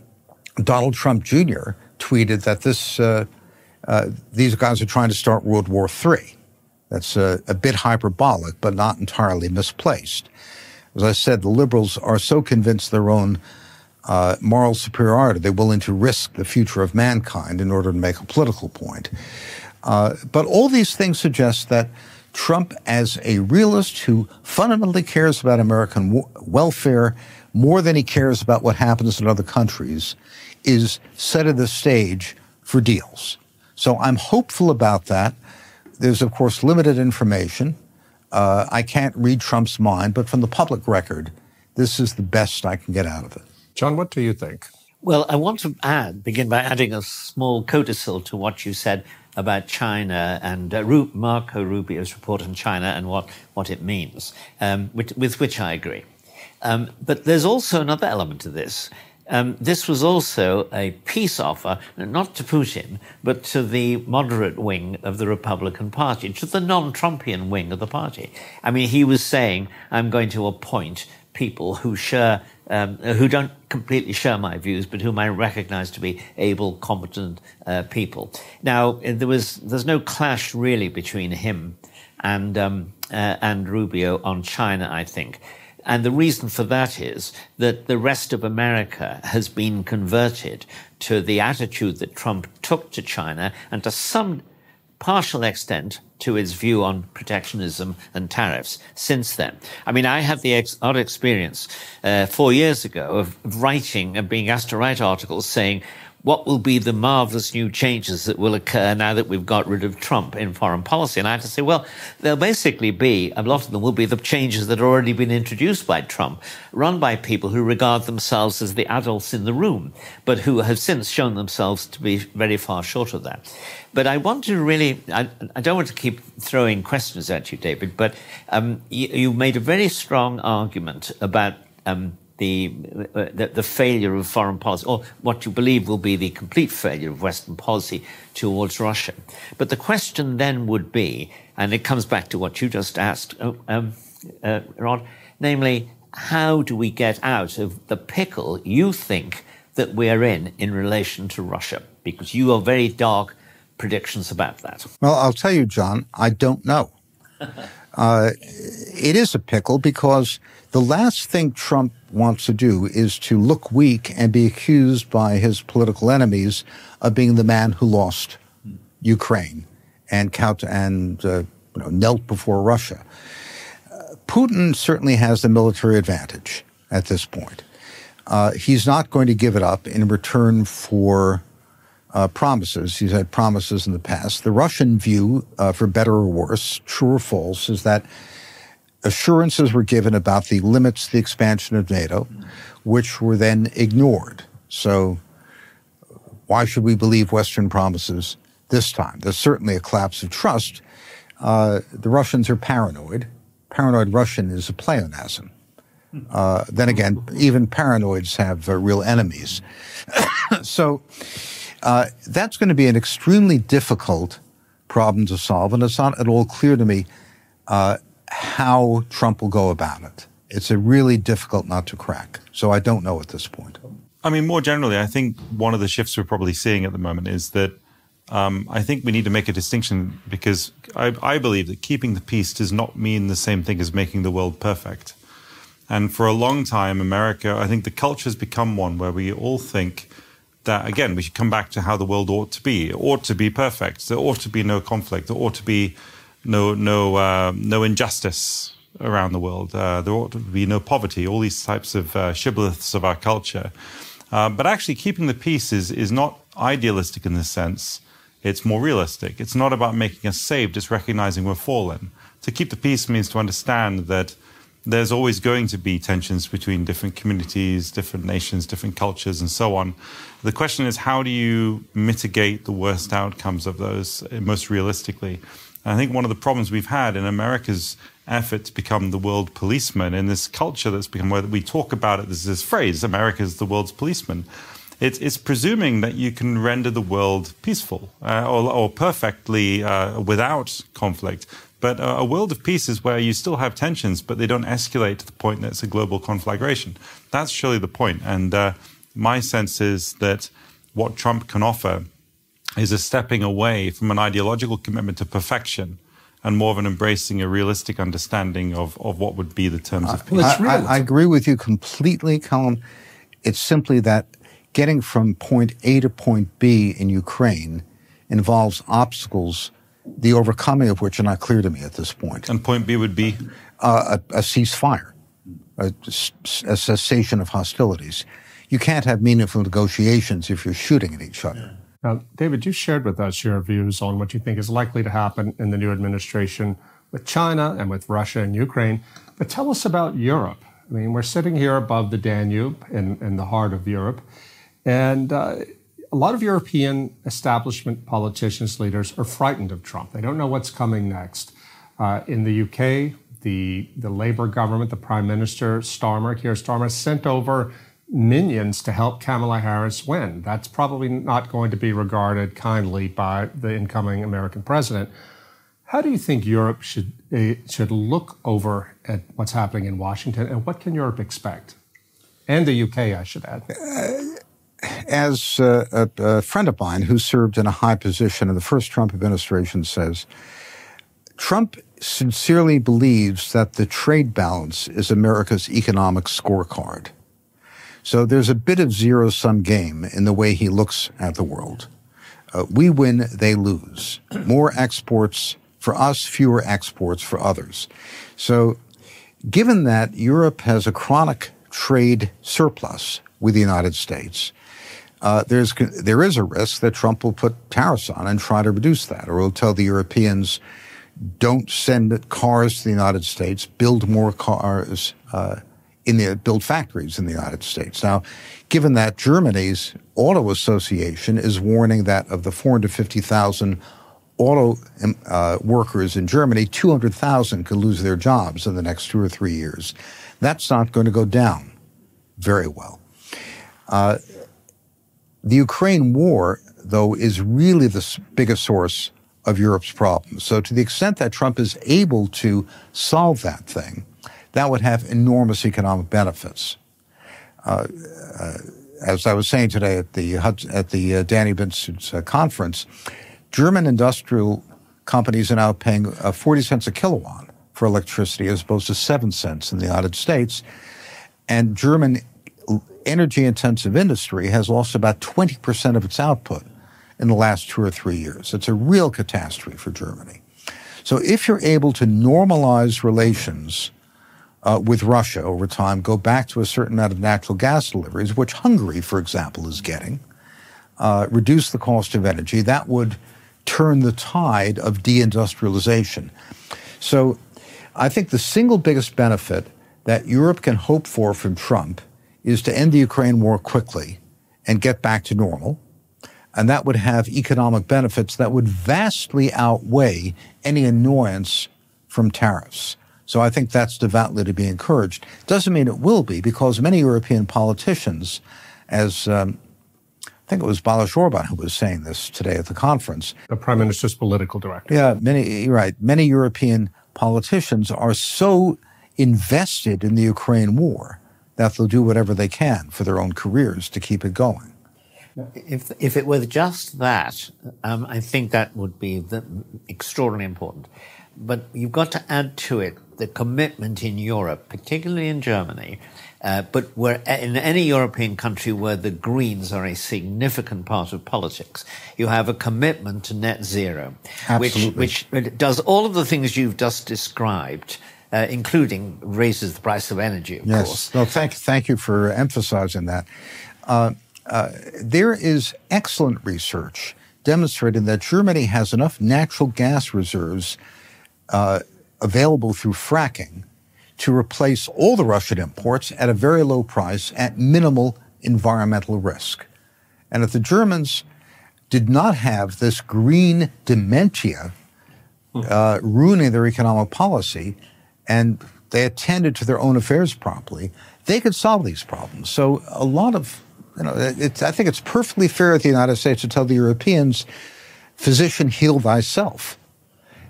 Donald Trump Jr. tweeted that this uh, uh, these guys are trying to start World War III. That's a, a bit hyperbolic, but not entirely misplaced. As I said, the liberals are so convinced their own uh, moral superiority, they're willing to risk the future of mankind in order to make a political point. Uh, but all these things suggest that Trump, as a realist who fundamentally cares about American w- welfare more than he cares about what happens in other countries, is setting the stage for deals. So I'm hopeful about that. There's, of course, limited information. Uh, I can't read Trump's mind, but from the public record, this is the best I can get out of it. John, what do you think? Well, I want to add, begin by adding a small codicil to what you said about China and uh, Marco Rubio's report on China and what, what it means, um, with, with, which I agree. Um, but there's also another element to this. Um, this was also a peace offer, not to Putin, but to the moderate wing of the Republican Party, to the non Trumpian wing of the party. I mean, he was saying, I'm going to appoint people who share, um, who don't completely share my views, but whom I recognize to be able, competent uh, people. Now, there was, there's no clash really between him and, um, uh, and Rubio on China, I think. And the reason for that is that the rest of America has been converted to the attitude that Trump took to China and to some partial extent to his view on protectionism and tariffs since then. I mean, I had the ex- odd experience uh, four years ago of, of writing and being asked to write articles saying, what will be the marvelous new changes that will occur now that we've got rid of Trump in foreign policy? And I have to say, well, there'll basically be, a lot of them will be the changes that have already been introduced by Trump, run by people who regard themselves as the adults in the room, but who have since shown themselves to be very far short of that. But I want to really, I, I don't want to keep throwing questions at you, David, but um, you, you, made a very strong argument about um, the, uh, the, the failure of foreign policy, or what you believe will be the complete failure of Western policy towards Russia. But the question then would be, and it comes back to what you just asked, oh, um, uh, Rod, namely, how do we get out of the pickle you think that we're in in relation to Russia? Because you have very dark predictions about that. Well, I'll tell you, John, I don't know. uh, it is a pickle because the last thing Trump wants to do is to look weak and be accused by his political enemies of being the man who lost Ukraine and count and uh, you know, knelt before Russia. Uh, Putin certainly has the military advantage at this point. Uh, he's not going to give it up in return for uh, promises. He's had promises in the past. The Russian view, uh, for better or worse, true or false, is that assurances were given about the limits to the expansion of NATO, which were then ignored. So, why should we believe Western promises this time? There's certainly a collapse of trust. Uh, the Russians are paranoid. Paranoid Russian is a pleonasm. Uh, then again, even paranoids have uh, real enemies. so, uh, that's going to be an extremely difficult problem to solve, and it's not at all clear to me uh, how Trump will go about it. It's a really difficult nut to crack. So I don't know at this point. I mean, more generally, I think one of the shifts we're probably seeing at the moment is that um, I think we need to make a distinction because I, I, believe that keeping the peace does not mean the same thing as making the world perfect. And for a long time, America, I think the culture has become one where we all think that, again, we should come back to how the world ought to be. It ought to be perfect. There ought to be no conflict. There ought to be no no uh, no injustice around the world. Uh, there ought to be no poverty. All these types of uh, shibboleths of our culture. Uh, but actually, keeping the peace is is not idealistic in this sense. It's more realistic. It's not about making us saved. It's recognizing we're fallen. To keep the peace means to understand that there's always going to be tensions between different communities, different nations, different cultures, and so on. The question is, how do you mitigate the worst outcomes of those most realistically? And I think one of the problems we've had in America's effort to become the world policeman in this culture that's become where we talk about it, there's this phrase, America's the world's policeman. It's, it's presuming that you can render the world peaceful uh, or, or, perfectly uh, without conflict. But a world of peace is where you still have tensions, but they don't escalate to the point that it's a global conflagration. That's surely the point. And uh, my sense is that what Trump can offer is a stepping away from an ideological commitment to perfection and more of an embracing a realistic understanding of, of what would be the terms of peace. I, I, I agree with you completely, Calum. It's simply that getting from point A to point B in Ukraine involves obstacles, the overcoming of which are not clear to me at this point. And point B would be? Uh, a, a ceasefire, a, a, cessation of hostilities. You can't have meaningful negotiations if you're shooting at each other. Now, David, you shared with us your views on what you think is likely to happen in the new administration with China and with Russia and Ukraine. But tell us about Europe. I mean, we're sitting here above the Danube in, in the heart of Europe, and uh, a lot of European establishment politicians, leaders, are frightened of Trump. They don't know what's coming next. Uh, in the UK, the, the Labour government, the Prime Minister, Starmer, Keir Starmer, sent over minions to help Kamala Harris win. That's probably not going to be regarded kindly by the incoming American president. How do you think Europe should uh, should look over at what's happening in Washington, and what can Europe expect? And the UK, I should add. Uh, as uh, a, a friend of mine who served in a high position in the first Trump administration says, Trump sincerely believes that the trade balance is America's economic scorecard. So there's a bit of zero sum game in the way he looks at the world. Uh, we win, they lose. More exports for us, fewer exports for others. So given that Europe has a chronic trade surplus with the United States, uh, there's there is a risk that Trump will put tariffs on and try to reduce that, or he'll tell the Europeans, "Don't send cars to the United States. Build more cars uh, in the build factories in the United States." Now, given that Germany's auto association is warning that of the 450,000 auto um, uh, workers in Germany, 200,000 could lose their jobs in the next two or three years. That's not going to go down very well. Uh, the Ukraine war, though, is really the biggest source of Europe's problems. So, to the extent that Trump is able to solve that thing, that would have enormous economic benefits. Uh, uh, as I was saying today at the at the uh, Danube Institute's uh, conference, German industrial companies are now paying uh, 40 cents a kilowatt for electricity as opposed to 7 cents in the United States. And German energy intensive industry has lost about 20% of its output in the last two or three years. It's a real catastrophe for Germany. So if you're able to normalize relations uh, with Russia over time, go back to a certain amount of natural gas deliveries, which Hungary, for example, is getting, uh, reduce the cost of energy, that would turn the tide of deindustrialization. So I think the single biggest benefit that Europe can hope for from Trump is to end the Ukraine war quickly and get back to normal. And that would have economic benefits that would vastly outweigh any annoyance from tariffs. So I think that's devoutly to be encouraged. Doesn't mean it will be, because many European politicians, as um, I think it was Balázs Orbán who was saying this today at the conference. The prime minister's political director. Yeah, many, you're right. Many European politicians are so invested in the Ukraine war that they'll do whatever they can for their own careers to keep it going. If, if it were just that, um, I think that would be the, extraordinarily important. But you've got to add to it the commitment in Europe, particularly in Germany, uh, but where in any European country where the Greens are a significant part of politics, you have a commitment to net zero, Absolutely. which which does all of the things you've just described uh, including raises the price of energy, of yes. course. No, thank, thank you for emphasizing that. Uh, uh, there is excellent research demonstrating that Germany has enough natural gas reserves uh, available through fracking to replace all the Russian imports at a very low price at minimal environmental risk. And if the Germans did not have this green dementia uh, ruining their economic policy, and they attended to their own affairs properly, they could solve these problems. So a lot of, you know, it's I think it's perfectly fair at the United States to tell the Europeans, physician, heal thyself.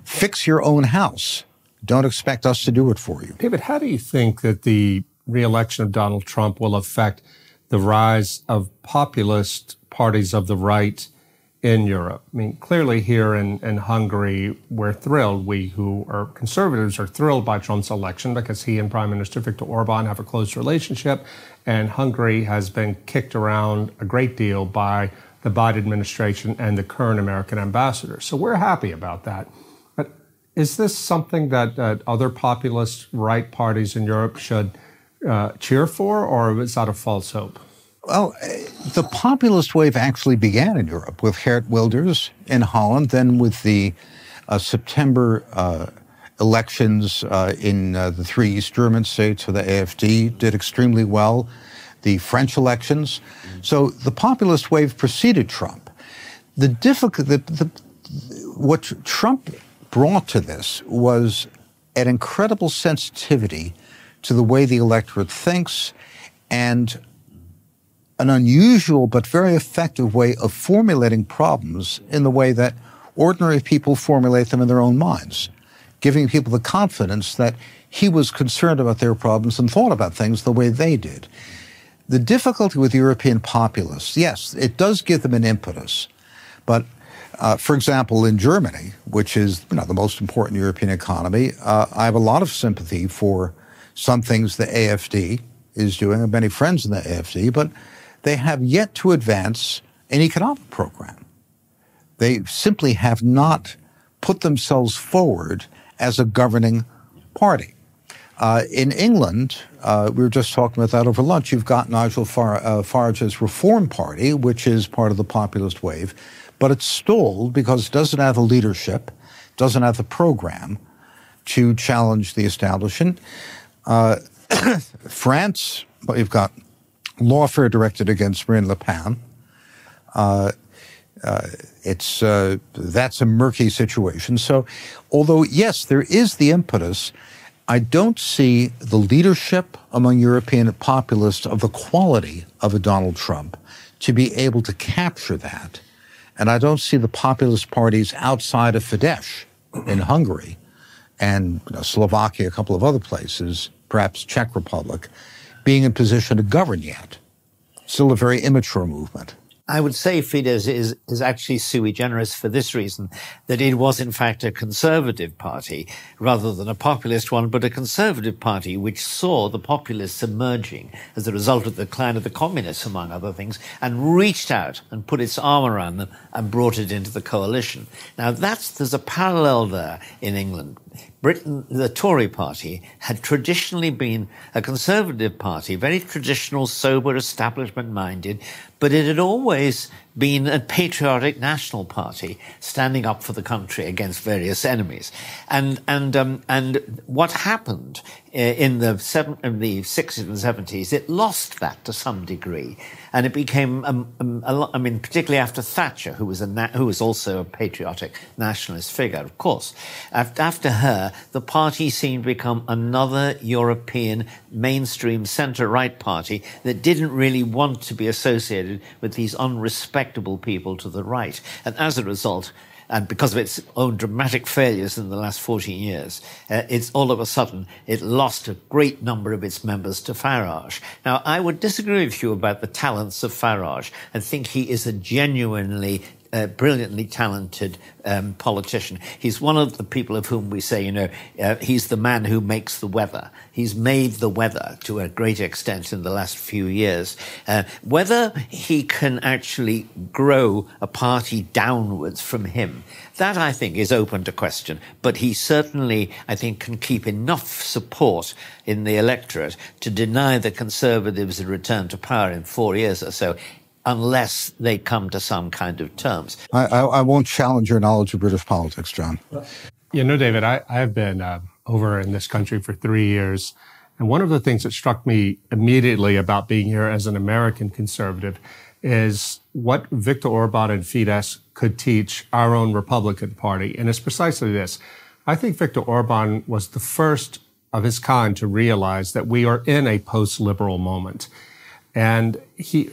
Fix your own house. Don't expect us to do it for you. David, how do you think that the reelection of Donald Trump will affect the rise of populist parties of the right in Europe. I mean, clearly here in, in Hungary, we're thrilled. We who are conservatives are thrilled by Trump's election because he and Prime Minister Viktor Orban have a close relationship. And Hungary has been kicked around a great deal by the Biden administration and the current American ambassador. So we're happy about that. But is this something that uh, other populist right parties in Europe should uh, cheer for, or is that a false hope? Well, the populist wave actually began in Europe with Geert Wilders in Holland, then with the uh, September uh, elections uh, in uh, the three East German states for the AFD did extremely well. The French elections. So the populist wave preceded Trump. The difficult, the, the, what Trump brought to this was an incredible sensitivity to the way the electorate thinks and an unusual but very effective way of formulating problems in the way that ordinary people formulate them in their own minds giving people the confidence that he was concerned about their problems and thought about things the way they did. The difficulty with European populists, yes, it does give them an impetus, but uh, for example, in Germany, which is you know, the most important European economy, uh, I have a lot of sympathy for some things the AFD is doing. I have many friends in the AFD, but they have yet to advance an economic program. They simply have not put themselves forward as a governing party. Uh, in England, uh, we were just talking about that over lunch. You've got Nigel Far- uh, Farage's Reform Party, which is part of the populist wave, but it's stalled because it doesn't have the leadership, doesn't have the program to challenge the establishment. Uh, France, well, you've got lawfare directed against Marine Le Pen. Uh, uh, it's uh, that's a murky situation. So, although yes, there is the impetus, I don't see the leadership among European populists of the quality of a Donald Trump to be able to capture that, and I don't see the populist parties outside of Fidesz in Hungary and you know, Slovakia, a couple of other places, perhaps Czech Republic, being in position to govern yet. Still a very immature movement. I would say Fidesz is, is actually sui generis for this reason, that it was in fact a conservative party rather than a populist one, but a conservative party which saw the populists emerging as a result of the decline of the communists, among other things, and reached out and put its arm around them and brought it into the coalition. Now that's, there's a parallel there in England. Britain, the Tory party, had traditionally been a conservative party, very traditional, sober, establishment minded, but it had always been a patriotic national party standing up for the country against various enemies. And, and, um, and what happened uh, in the, seven, in the 60s and 70s, it lost that to some degree. And it became, um, um, lot, I mean, particularly after Thatcher, who was, a na- who was also a patriotic nationalist figure, of course. After, after her, the party seemed to become another European mainstream centre-right party that didn't really want to be associated with these unrespectable people to the right. And as a result, and because of its own dramatic failures in the last 14 years, uh, it's all of a sudden it lost a great number of its members to Farage. Now, I would disagree with you about the talents of Farage and think he is a genuinely brilliantly talented um, politician. He's one of the people of whom we say, you know, uh, he's the man who makes the weather. He's made the weather to a great extent in the last few years. Uh, whether he can actually grow a party downwards from him, that I think is open to question. But he certainly, I think, can keep enough support in the electorate to deny the Conservatives a return to power in four years or so unless they come to some kind of terms. I, I, I won't challenge your knowledge of British politics, John. You know, David, I, I've been uh, over in this country for three years. And one of the things that struck me immediately about being here as an American conservative is what Viktor Orban and Fidesz could teach our own Republican Party. And it's precisely this. I think Viktor Orban was the first of his kind to realize that we are in a post-liberal moment. And he,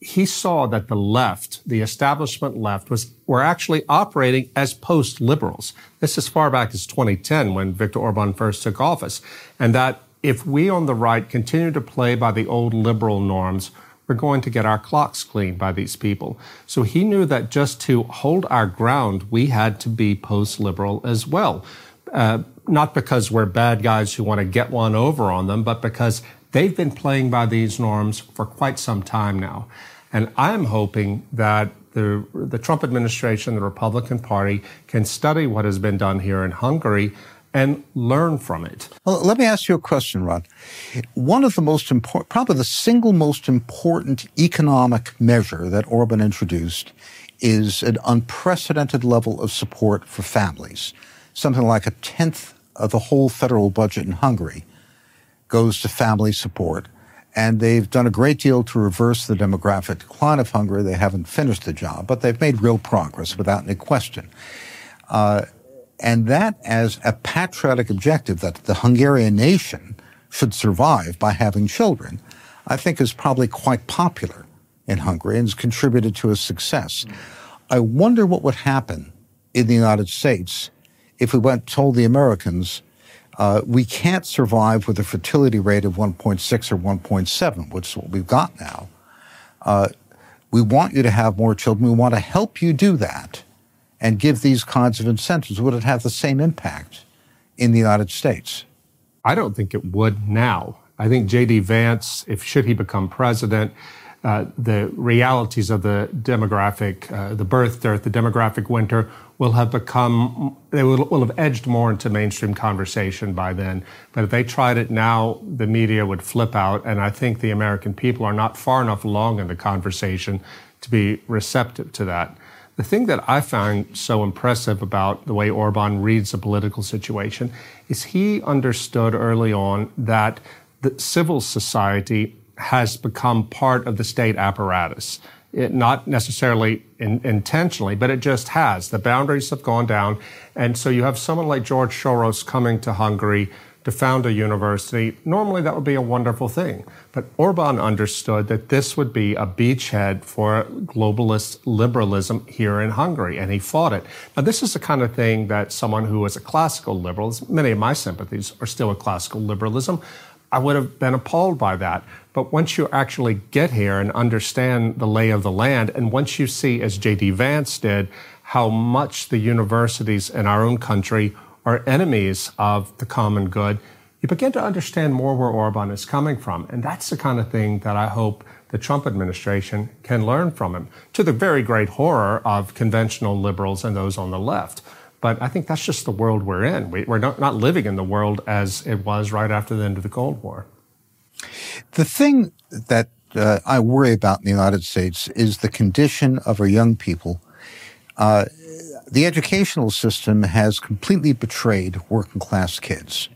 he saw that the left, the establishment left, was were actually operating as post liberals. This is far back as 2010 when Viktor Orban first took office, and that if we on the right continue to play by the old liberal norms, we're going to get our clocks cleaned by these people. So he knew that just to hold our ground, we had to be post liberal as well. Uh, not because we're bad guys who want to get one over on them, but because they've been playing by these norms for quite some time now. And I'm hoping that the, the Trump administration, the Republican Party, can study what has been done here in Hungary and learn from it. Well, let me ask you a question, Rod. One of the most important, probably the single most important economic measure that Orban introduced is an unprecedented level of support for families. Something like a tenth of the whole federal budget in Hungary goes to family support. And they've done a great deal to reverse the demographic decline of Hungary. They haven't finished the job, but they've made real progress without any question. Uh, and that as a patriotic objective that the Hungarian nation should survive by having children, I think is probably quite popular in Hungary and has contributed to its success. I wonder what would happen in the United States if we went told the Americans uh, we can't survive with a fertility rate of 1.6 or 1.7, which is what we've got now. Uh, we want you to have more children. We want to help you do that and give these kinds of incentives. Would it have the same impact in the United States? I don't think it would now. I think J.D. Vance, if should he become president, uh, the realities of the demographic, uh, the birth dearth, the demographic winter will have become, they will, will have edged more into mainstream conversation by then. But if they tried it now, the media would flip out. And I think the American people are not far enough along in the conversation to be receptive to that. The thing that I find so impressive about the way Orban reads the political situation is he understood early on that the civil society has become part of the state apparatus. It, not necessarily in, intentionally, but it just has. The boundaries have gone down. And so you have someone like George Soros coming to Hungary to found a university. Normally that would be a wonderful thing. But Orban understood that this would be a beachhead for globalist liberalism here in Hungary, and he fought it. Now, this is the kind of thing that someone who was a classical liberal, many of my sympathies are still a classical liberalism, I would have been appalled by that. But once you actually get here and understand the lay of the land, and once you see, as J.D. Vance did, how much the universities in our own country are enemies of the common good, you begin to understand more where Orban is coming from. And that's the kind of thing that I hope the Trump administration can learn from him, to the very great horror of conventional liberals and those on the left. But I think that's just the world we're in. We, are not, not living in the world as it was right after the end of the Cold War. The thing that uh, I worry about in the United States is the condition of our young people. Uh, the educational system has completely betrayed working class kids.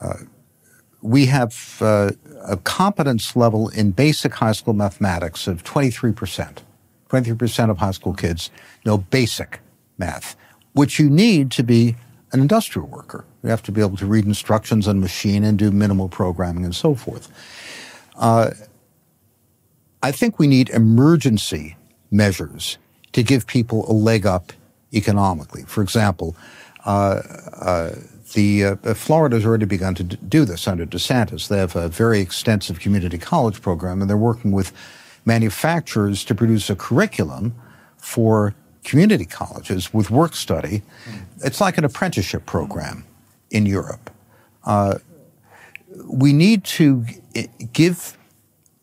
Uh, we have uh, a competence level in basic high school mathematics of 23%. 23% of high school kids know basic math, which you need to be an industrial worker. You have to be able to read instructions on machine and do minimal programming and so forth. Uh, I think we need emergency measures to give people a leg up economically. For example, uh, uh, the uh, Florida has already begun to do this under DeSantis. They have a very extensive community college program, and they're working with manufacturers to produce a curriculum for community colleges with work study. It's like an apprenticeship program in Europe. Uh, we need to give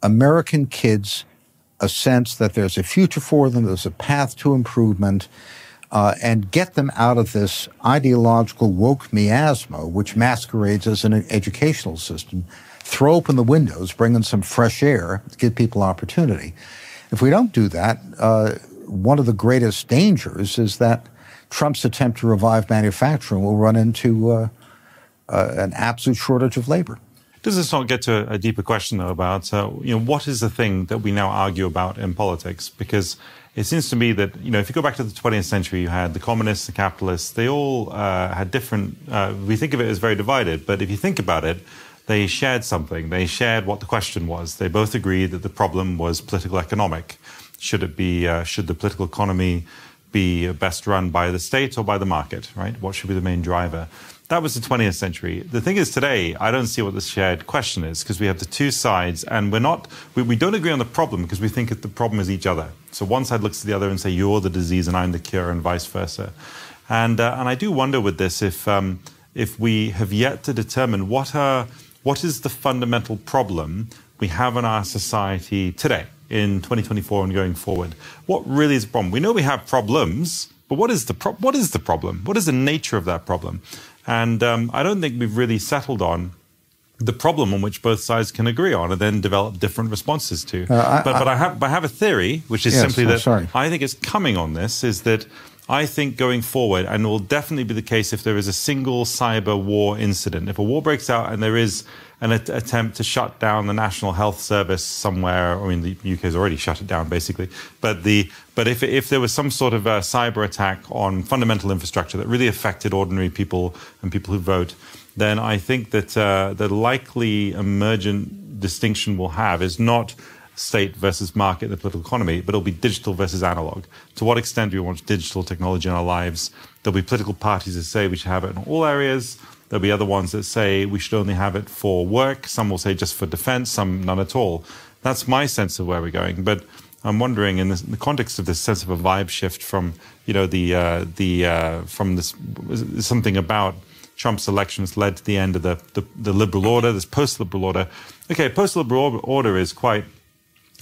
American kids a sense that there's a future for them, there's a path to improvement, uh, and get them out of this ideological woke miasma, which masquerades as an educational system. Throw open the windows, bring in some fresh air, give people opportunity. If we don't do that, uh, one of the greatest dangers is that Trump's attempt to revive manufacturing will run into uh, uh, an absolute shortage of labor. Does this not get to a deeper question, though, about uh, you know what is the thing that we now argue about in politics? Because it seems to me that you know if you go back to the 20th century, you had the communists, the capitalists. They all uh, had different. Uh, we think of it as very divided, but if you think about it, they shared something. They shared what the question was. They both agreed that the problem was political economic. Should it be, uh, should the political economy be best run by the state or by the market, right? What should be the main driver? That was the 20th century. The thing is, today, I don't see what the shared question is because we have the two sides and we're not, we, we don't agree on the problem because we think the problem is each other. So one side looks at the other and say, you're the disease and I'm the cure and vice versa. And, uh, and I do wonder with this if, um, if we have yet to determine what, are, what is the fundamental problem we have in our society today in 2024 and going forward. What really is the problem? We know we have problems, but what is the pro- what is the problem? What is the nature of that problem? And um, I don't think we've really settled on the problem on which both sides can agree on and then develop different responses to. Uh, I, but, but I have, I have a theory, which is yes, simply that sorry. I think it's coming on this, is that I think going forward, and it will definitely be the case if there is a single cyber war incident, if a war breaks out and there is an attempt to shut down the National Health Service somewhere. I mean, the UK has already shut it down, basically. But the but if if there was some sort of a cyber attack on fundamental infrastructure that really affected ordinary people and people who vote, then I think that uh, the likely emergent distinction we'll have is not state versus market in the political economy, but it'll be digital versus analog. To what extent do we want digital technology in our lives? There'll be political parties that say we should have it in all areas. There'll be other ones that say we should only have it for work. Some will say just for defense, some none at all. That's my sense of where we're going. But I'm wondering, in, this, in the context of this sense of a vibe shift from, you know, the uh, the uh, from this something about Trump's elections led to the end of the the, the liberal order, this post-liberal order. Okay, post-liberal order is quite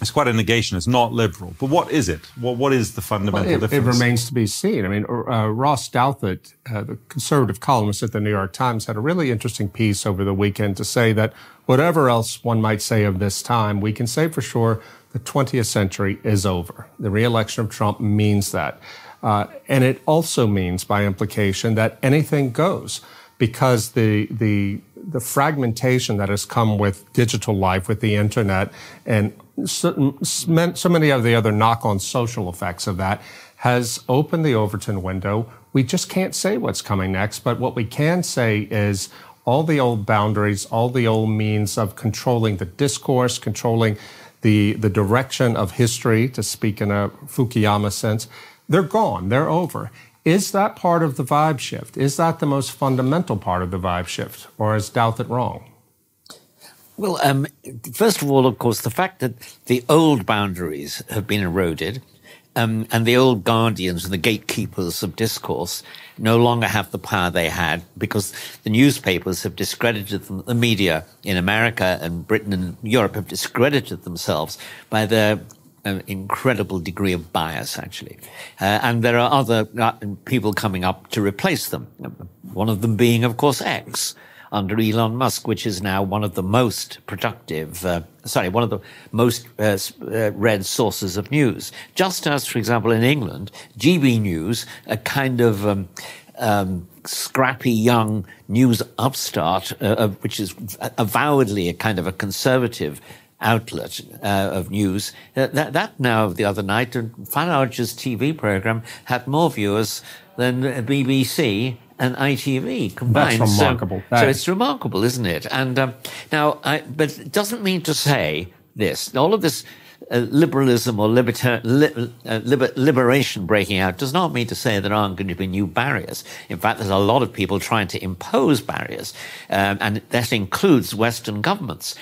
it's quite a negation. It's not liberal. But what is it? What, what is the fundamental well, it, difference? It remains to be seen. I mean, uh, Ross Douthat, uh, the conservative columnist at the New York Times, had a really interesting piece over the weekend to say that whatever else one might say of this time, we can say for sure the 20th century is over. The reelection of Trump means that. Uh, and it also means, by implication, that anything goes because the, the, the fragmentation that has come with digital life, with the internet, and so, so many of the other knock-on social effects of that has opened the Overton window. We just can't say what's coming next, but what we can say is all the old boundaries, all the old means of controlling the discourse, controlling the, the direction of history, to speak in a Fukuyama sense, they're gone. They're over. Is that part of the vibe shift? Is that the most fundamental part of the vibe shift? Or is Douthat wrong? Well, um, first of all, of course, the fact that the old boundaries have been eroded um, and the old guardians and the gatekeepers of discourse no longer have the power they had because the newspapers have discredited them, the media in America and Britain and Europe have discredited themselves by their an incredible degree of bias, actually. Uh, and there are other uh, people coming up to replace them. One of them being, of course, X under Elon Musk, which is now one of the most productive, uh, sorry, one of the most uh, uh, read sources of news. Just as, for example, in England, GB News, a kind of um, um, scrappy young news upstart, uh, which is avowedly a kind of a conservative outlet uh, of news. Uh, that, that now, the other night, Farage's TV program had more viewers than BBC and ITV combined. That's remarkable. So, so it's remarkable, isn't it? And um, now, I, but it doesn't mean to say this. All of this uh, liberalism or liberta- li- uh, liber- liberation breaking out does not mean to say there aren't going to be new barriers. In fact, there's a lot of people trying to impose barriers, um, and that includes Western governments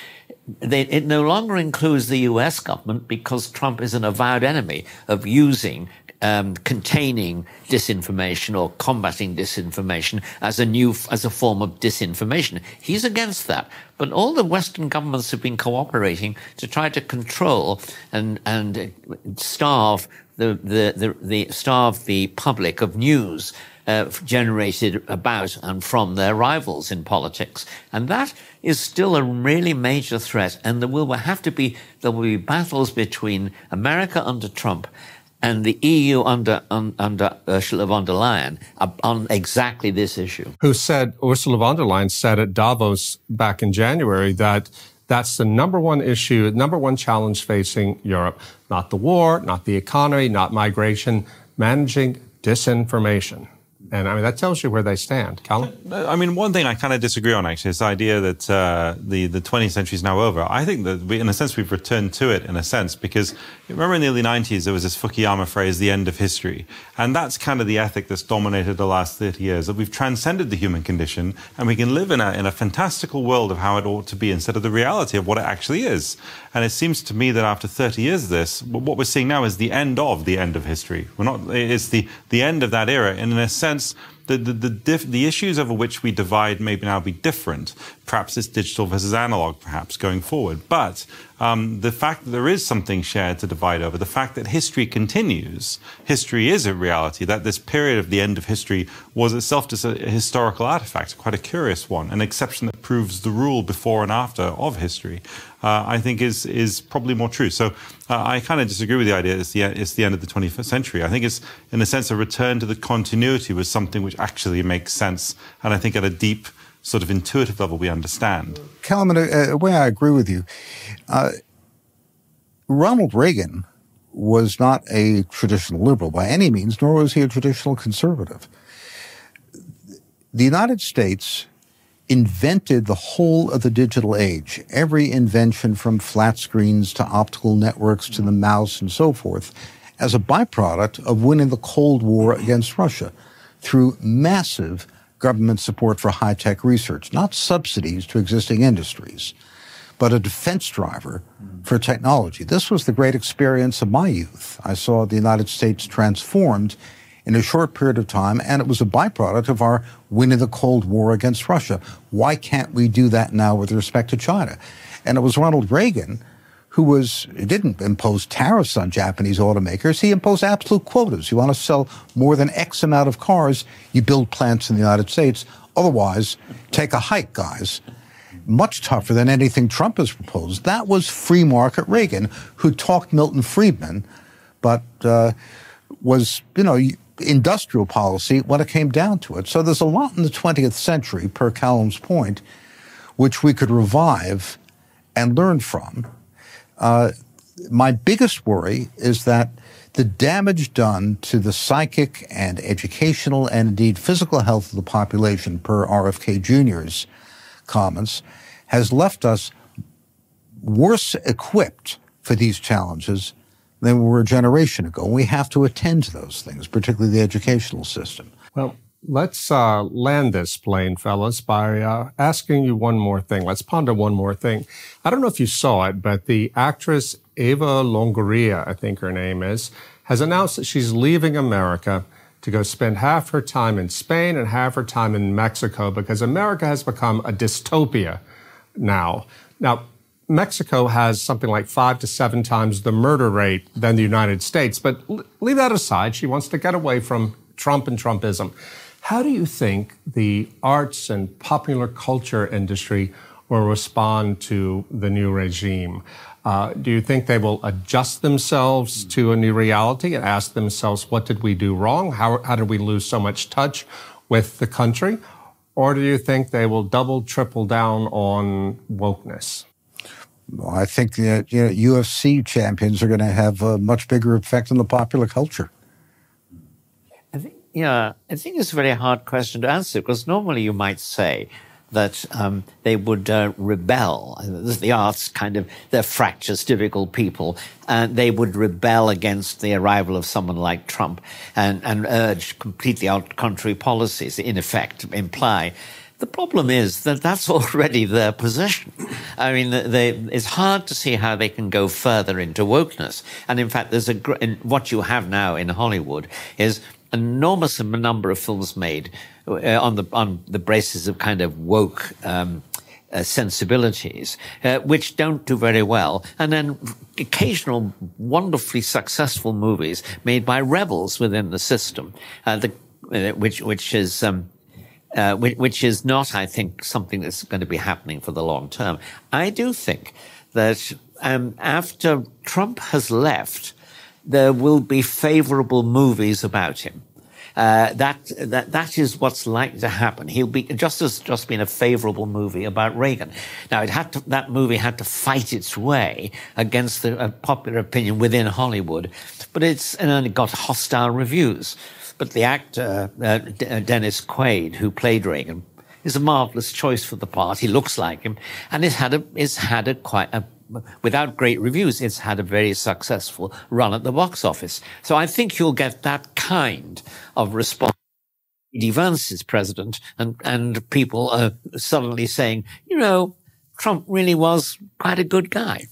they, it no longer includes the US government because Trump is an avowed enemy of using, um, containing disinformation or combating disinformation as a new, as a form of disinformation. He's against that. But all the Western governments have been cooperating to try to control and, and starve the, the, the, the starve the public of news uh, generated about and from their rivals in politics. And that is still a really major threat. And there will have to be, there will be battles between America under Trump and the EU under un, under Ursula von der Leyen on exactly this issue. Who said Ursula von der Leyen said at Davos back in January that that's the number one issue, number one challenge facing Europe, not the war, not the economy, not migration, managing disinformation. And I mean, that tells you where they stand. Calum? I mean, one thing I kind of disagree on, actually, is the idea that uh, the, the 20th century is now over. I think that, we, in a sense, we've returned to it, in a sense, because remember in the early 90s, there was this Fukuyama phrase, the end of history. And that's kind of the ethic that's dominated the last 30 years, that we've transcended the human condition and we can live in a, in a fantastical world of how it ought to be instead of the reality of what it actually is. And it seems to me that after 30 years of this, what we're seeing now is the end of the end of history. We're not, it's the, the end of that era. And in a sense, sense the the the, diff, the issues over which we divide may now be different. Perhaps it's digital versus analog, perhaps going forward. But um, the fact that there is something shared to divide over, the fact that history continues, history is a reality, that this period of the end of history was itself just a historical artifact, quite a curious one, an exception that proves the rule before and after of history, uh, I think is is probably more true. So uh, I kind of disagree with the idea it's the, it's the end of the 21st century. I think it's, in a sense, a return to the continuity with something which actually makes sense. And I think at a deep, sort of intuitive level, we understand. Calum, in a, a way I agree with you. Uh, Ronald Reagan was not a traditional liberal by any means, nor was he a traditional conservative. The United States invented the whole of the digital age, every invention from flat screens to optical networks to the mouse and so forth, as a byproduct of winning the Cold War against Russia through massive government support for high tech research, not subsidies to existing industries, but a defense driver for technology. This was the great experience of my youth. I saw the United States transformed in a short period of time, and it was a byproduct of our winning the Cold War against Russia. Why can't we do that now with respect to China? And it was Ronald Reagan who was didn't impose tariffs on Japanese automakers. He imposed absolute quotas. You want to sell more than X amount of cars, you build plants in the United States. Otherwise, take a hike, guys. Much tougher than anything Trump has proposed. That was free market Reagan, who talked Milton Friedman, but uh, was, you know, industrial policy when it came down to it. So there's a lot in the 20th century, per Calum's point, which we could revive and learn from. Uh, my biggest worry is that the damage done to the psychic and educational and indeed physical health of the population, per RFK Jr.'s comments, has left us worse equipped for these challenges than we were a generation ago. We have to attend to those things, particularly the educational system. Well, let's uh, land this plane, fellas, by uh, asking you one more thing. Let's ponder one more thing. I don't know if you saw it, but the actress Eva Longoria, I think her name is, has announced that she's leaving America to go spend half her time in Spain and half her time in Mexico because America has become a dystopia now. Now, Mexico has something like five to seven times the murder rate than the United States. But leave that aside. She wants to get away from Trump and Trumpism. How do you think the arts and popular culture industry will respond to the new regime? Uh, do you think they will adjust themselves to a new reality and ask themselves, what did we do wrong? How, how did we lose so much touch with the country? Or do you think they will double, triple down on wokeness? Well, I think that you know, UFC champions are going to have a much bigger effect on the popular culture. Yeah, I think it's a very hard question to answer because normally you might say that um, they would uh, rebel. The arts kind of, they're fractious, difficult people, and they would rebel against the arrival of someone like Trump and, and urge completely out contrary policies, in effect, imply the problem is that that's already their position. I mean, they, it's hard to see how they can go further into wokeness. And in fact, there's a what you have now in Hollywood is enormous number of films made uh, on the on the basis of kind of woke. Um, uh, sensibilities, uh, which don't do very well, and then occasional wonderfully successful movies made by rebels within the system, uh, the, uh, which which is um, uh, which, which, is not, I think, something that's going to be happening for the long term. I do think that um, after Trump has left, there will be favorable movies about him. Uh, that that that is what's likely to happen. He'll be just as just been a favourable movie about Reagan. Now it had to, that movie had to fight its way against the uh, popular opinion within Hollywood, but it's and only got hostile reviews. But the actor, uh, D- uh, Dennis Quaid, who played Reagan, is a marvelous choice for the part. He looks like him, and it's had a it's had a quite a without great reviews, it's had a very successful run at the box office. So I think you'll get that kind of response. D. Vance is president, and and people are suddenly saying, you know, Trump really was quite a good guy.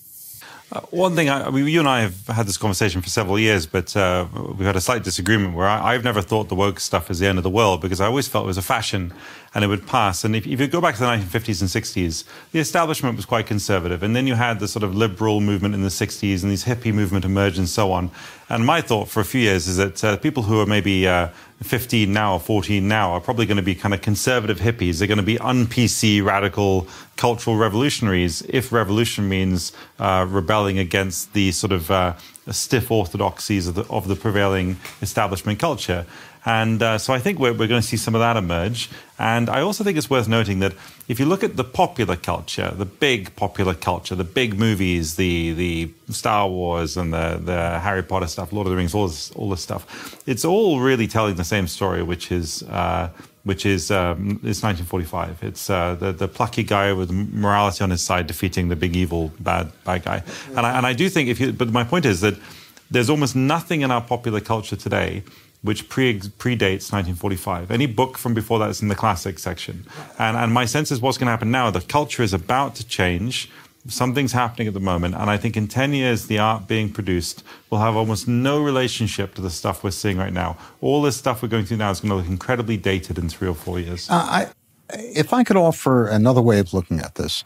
Uh, one thing, I, I, mean, you and I have had this conversation for several years, but uh, we've had a slight disagreement where I, have never thought the woke stuff is the end of the world because I always felt it was a fashion and it would pass. And if, if, you go back to the 1950s and 60s, the establishment was quite conservative. And then you had the sort of liberal movement in the 60s and these hippie movement emerged and so on. And my thought for a few years is that uh, people who are maybe uh, 15 now or 14 now are probably going to be kind of conservative hippies. They're going to be un-PC radical cultural revolutionaries if revolution means uh, rebelling against the sort of uh, stiff orthodoxies of the, of the prevailing establishment culture. And uh, so I think we're, we're going to see some of that emerge. And I also think it's worth noting that if you look at the popular culture, the big popular culture, the big movies, the the Star Wars and the, the Harry Potter stuff, Lord of the Rings, all this, all this stuff, it's all really telling the same story, which is uh, which is um, it's 1945. It's uh, the the plucky guy with morality on his side defeating the big evil bad bad guy. And I, and I do think if you, but my point is that there's almost nothing in our popular culture today which pre- predates 1945. Any book from before that is in the classic section. And, and my sense is what's going to happen now. The culture is about to change. Something's happening at the moment. And I think in 10 years, the art being produced will have almost no relationship to the stuff we're seeing right now. All this stuff we're going through now is going to look incredibly dated in three or four years. Uh, I, if I could offer another way of looking at this,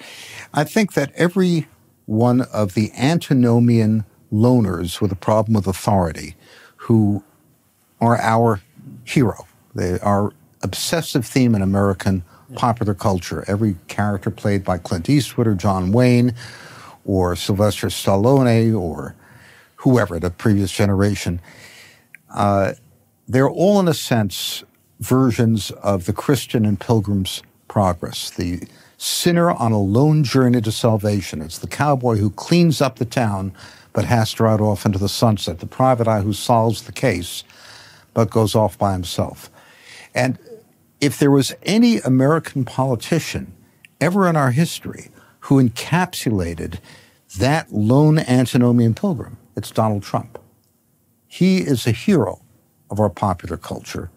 I think that every one of the antinomian loners with a problem with authority who are our hero. They are obsessive theme in American popular culture. Every character played by Clint Eastwood or John Wayne or Sylvester Stallone or whoever, the previous generation, uh, they're all, in a sense, versions of the Christian and Pilgrim's Progress, the sinner on a lone journey to salvation. It's the cowboy who cleans up the town but has to ride off into the sunset, the private eye who solves the case but goes off by himself. And if there was any American politician ever in our history who encapsulated that lone antinomian pilgrim, it's Donald Trump. He is a hero of our popular culture.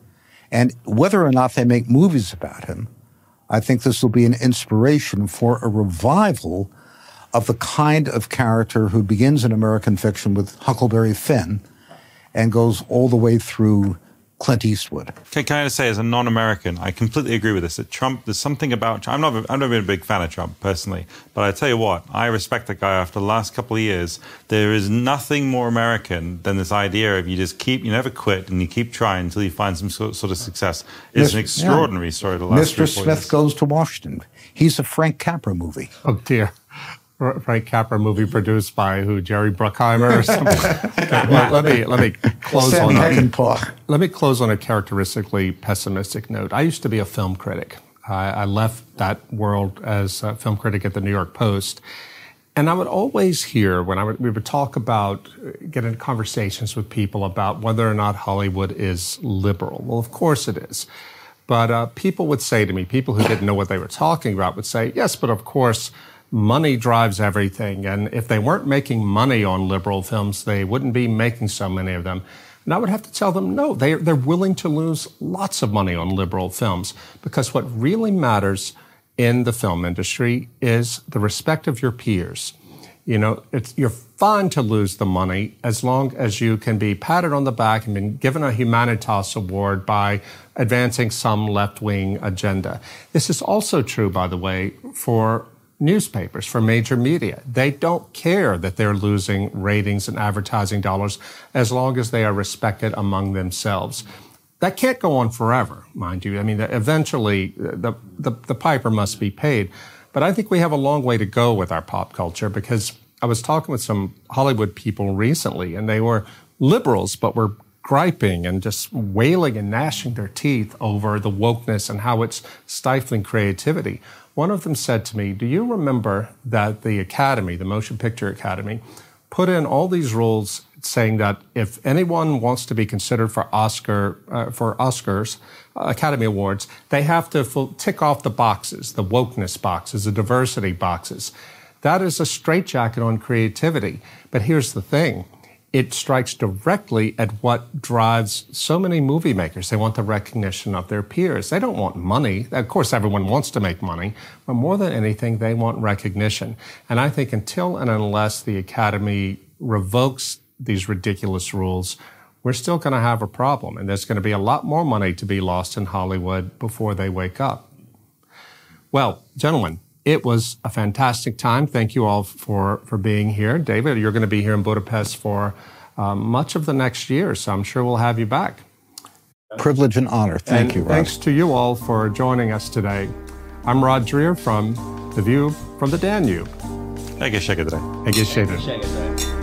And whether or not they make movies about him, I think this will be an inspiration for a revival of the kind of character who begins in American fiction with Huckleberry Finn and goes all the way through Clint Eastwood. Can, can I just say, as a non-American, I completely agree with this. That Trump, there's something about. I'm not. I've never been a big fan of Trump personally, but I tell you what, I respect the guy. After the last couple of years, there is nothing more American than this idea of you just keep, you never quit, and you keep trying until you find some sort, sort of success. It's Mr. an extraordinary yeah. story. The last Mr. Smith years. goes to Washington. He's a Frank Capra movie. Oh dear. Frank Capra movie produced by who Jerry Bruckheimer or something. okay, well, let me let me close Sam on let me close on a characteristically pessimistic note. I used to be a film critic. I, I left that world as a film critic at the New York Post. And I would always hear when I would, we would talk about uh, get into conversations with people about whether or not Hollywood is liberal. Well, of course it is. But uh, people would say to me, people who didn't know what they were talking about would say, yes, but of course, money drives everything. And if they weren't making money on liberal films, they wouldn't be making so many of them. And I would have to tell them, no, they, they're willing to lose lots of money on liberal films because what really matters in the film industry is the respect of your peers. You know, it's you're fine to lose the money as long as you can be patted on the back and been given a Humanitas Award by advancing some left wing agenda. This is also true, by the way, for newspapers, for major media. They don't care that they're losing ratings and advertising dollars as long as they are respected among themselves. That can't go on forever, mind you. I mean, eventually the, the, the piper must be paid. But I think we have a long way to go with our pop culture because I was talking with some Hollywood people recently and they were liberals, but were griping and just wailing and gnashing their teeth over the wokeness and how it's stifling creativity. One of them said to me, Do you remember that the Academy, the Motion Picture Academy, put in all these rules saying that if anyone wants to be considered for Oscar uh, for Oscars uh, Academy Awards, they have to tick off the boxes, the wokeness boxes, the diversity boxes. That is a straitjacket on creativity. But here's the thing: it strikes directly at what drives so many movie makers. They want the recognition of their peers. They don't want money. Of course, everyone wants to make money, but more than anything, they want recognition. And I think until and unless the Academy revokes these ridiculous rules, we're still going to have a problem. And there's going to be a lot more money to be lost in Hollywood before they wake up. Well, gentlemen, it was a fantastic time. Thank you all for, for being here. David, you're going to be here in Budapest for um, much of the next year, so I'm sure we'll have you back. Privilege and honor. Thank and you, Rod. Thanks to you all for joining us today. I'm Rod Dreher from The View from the Danube. Egészségedre. Egészségedre.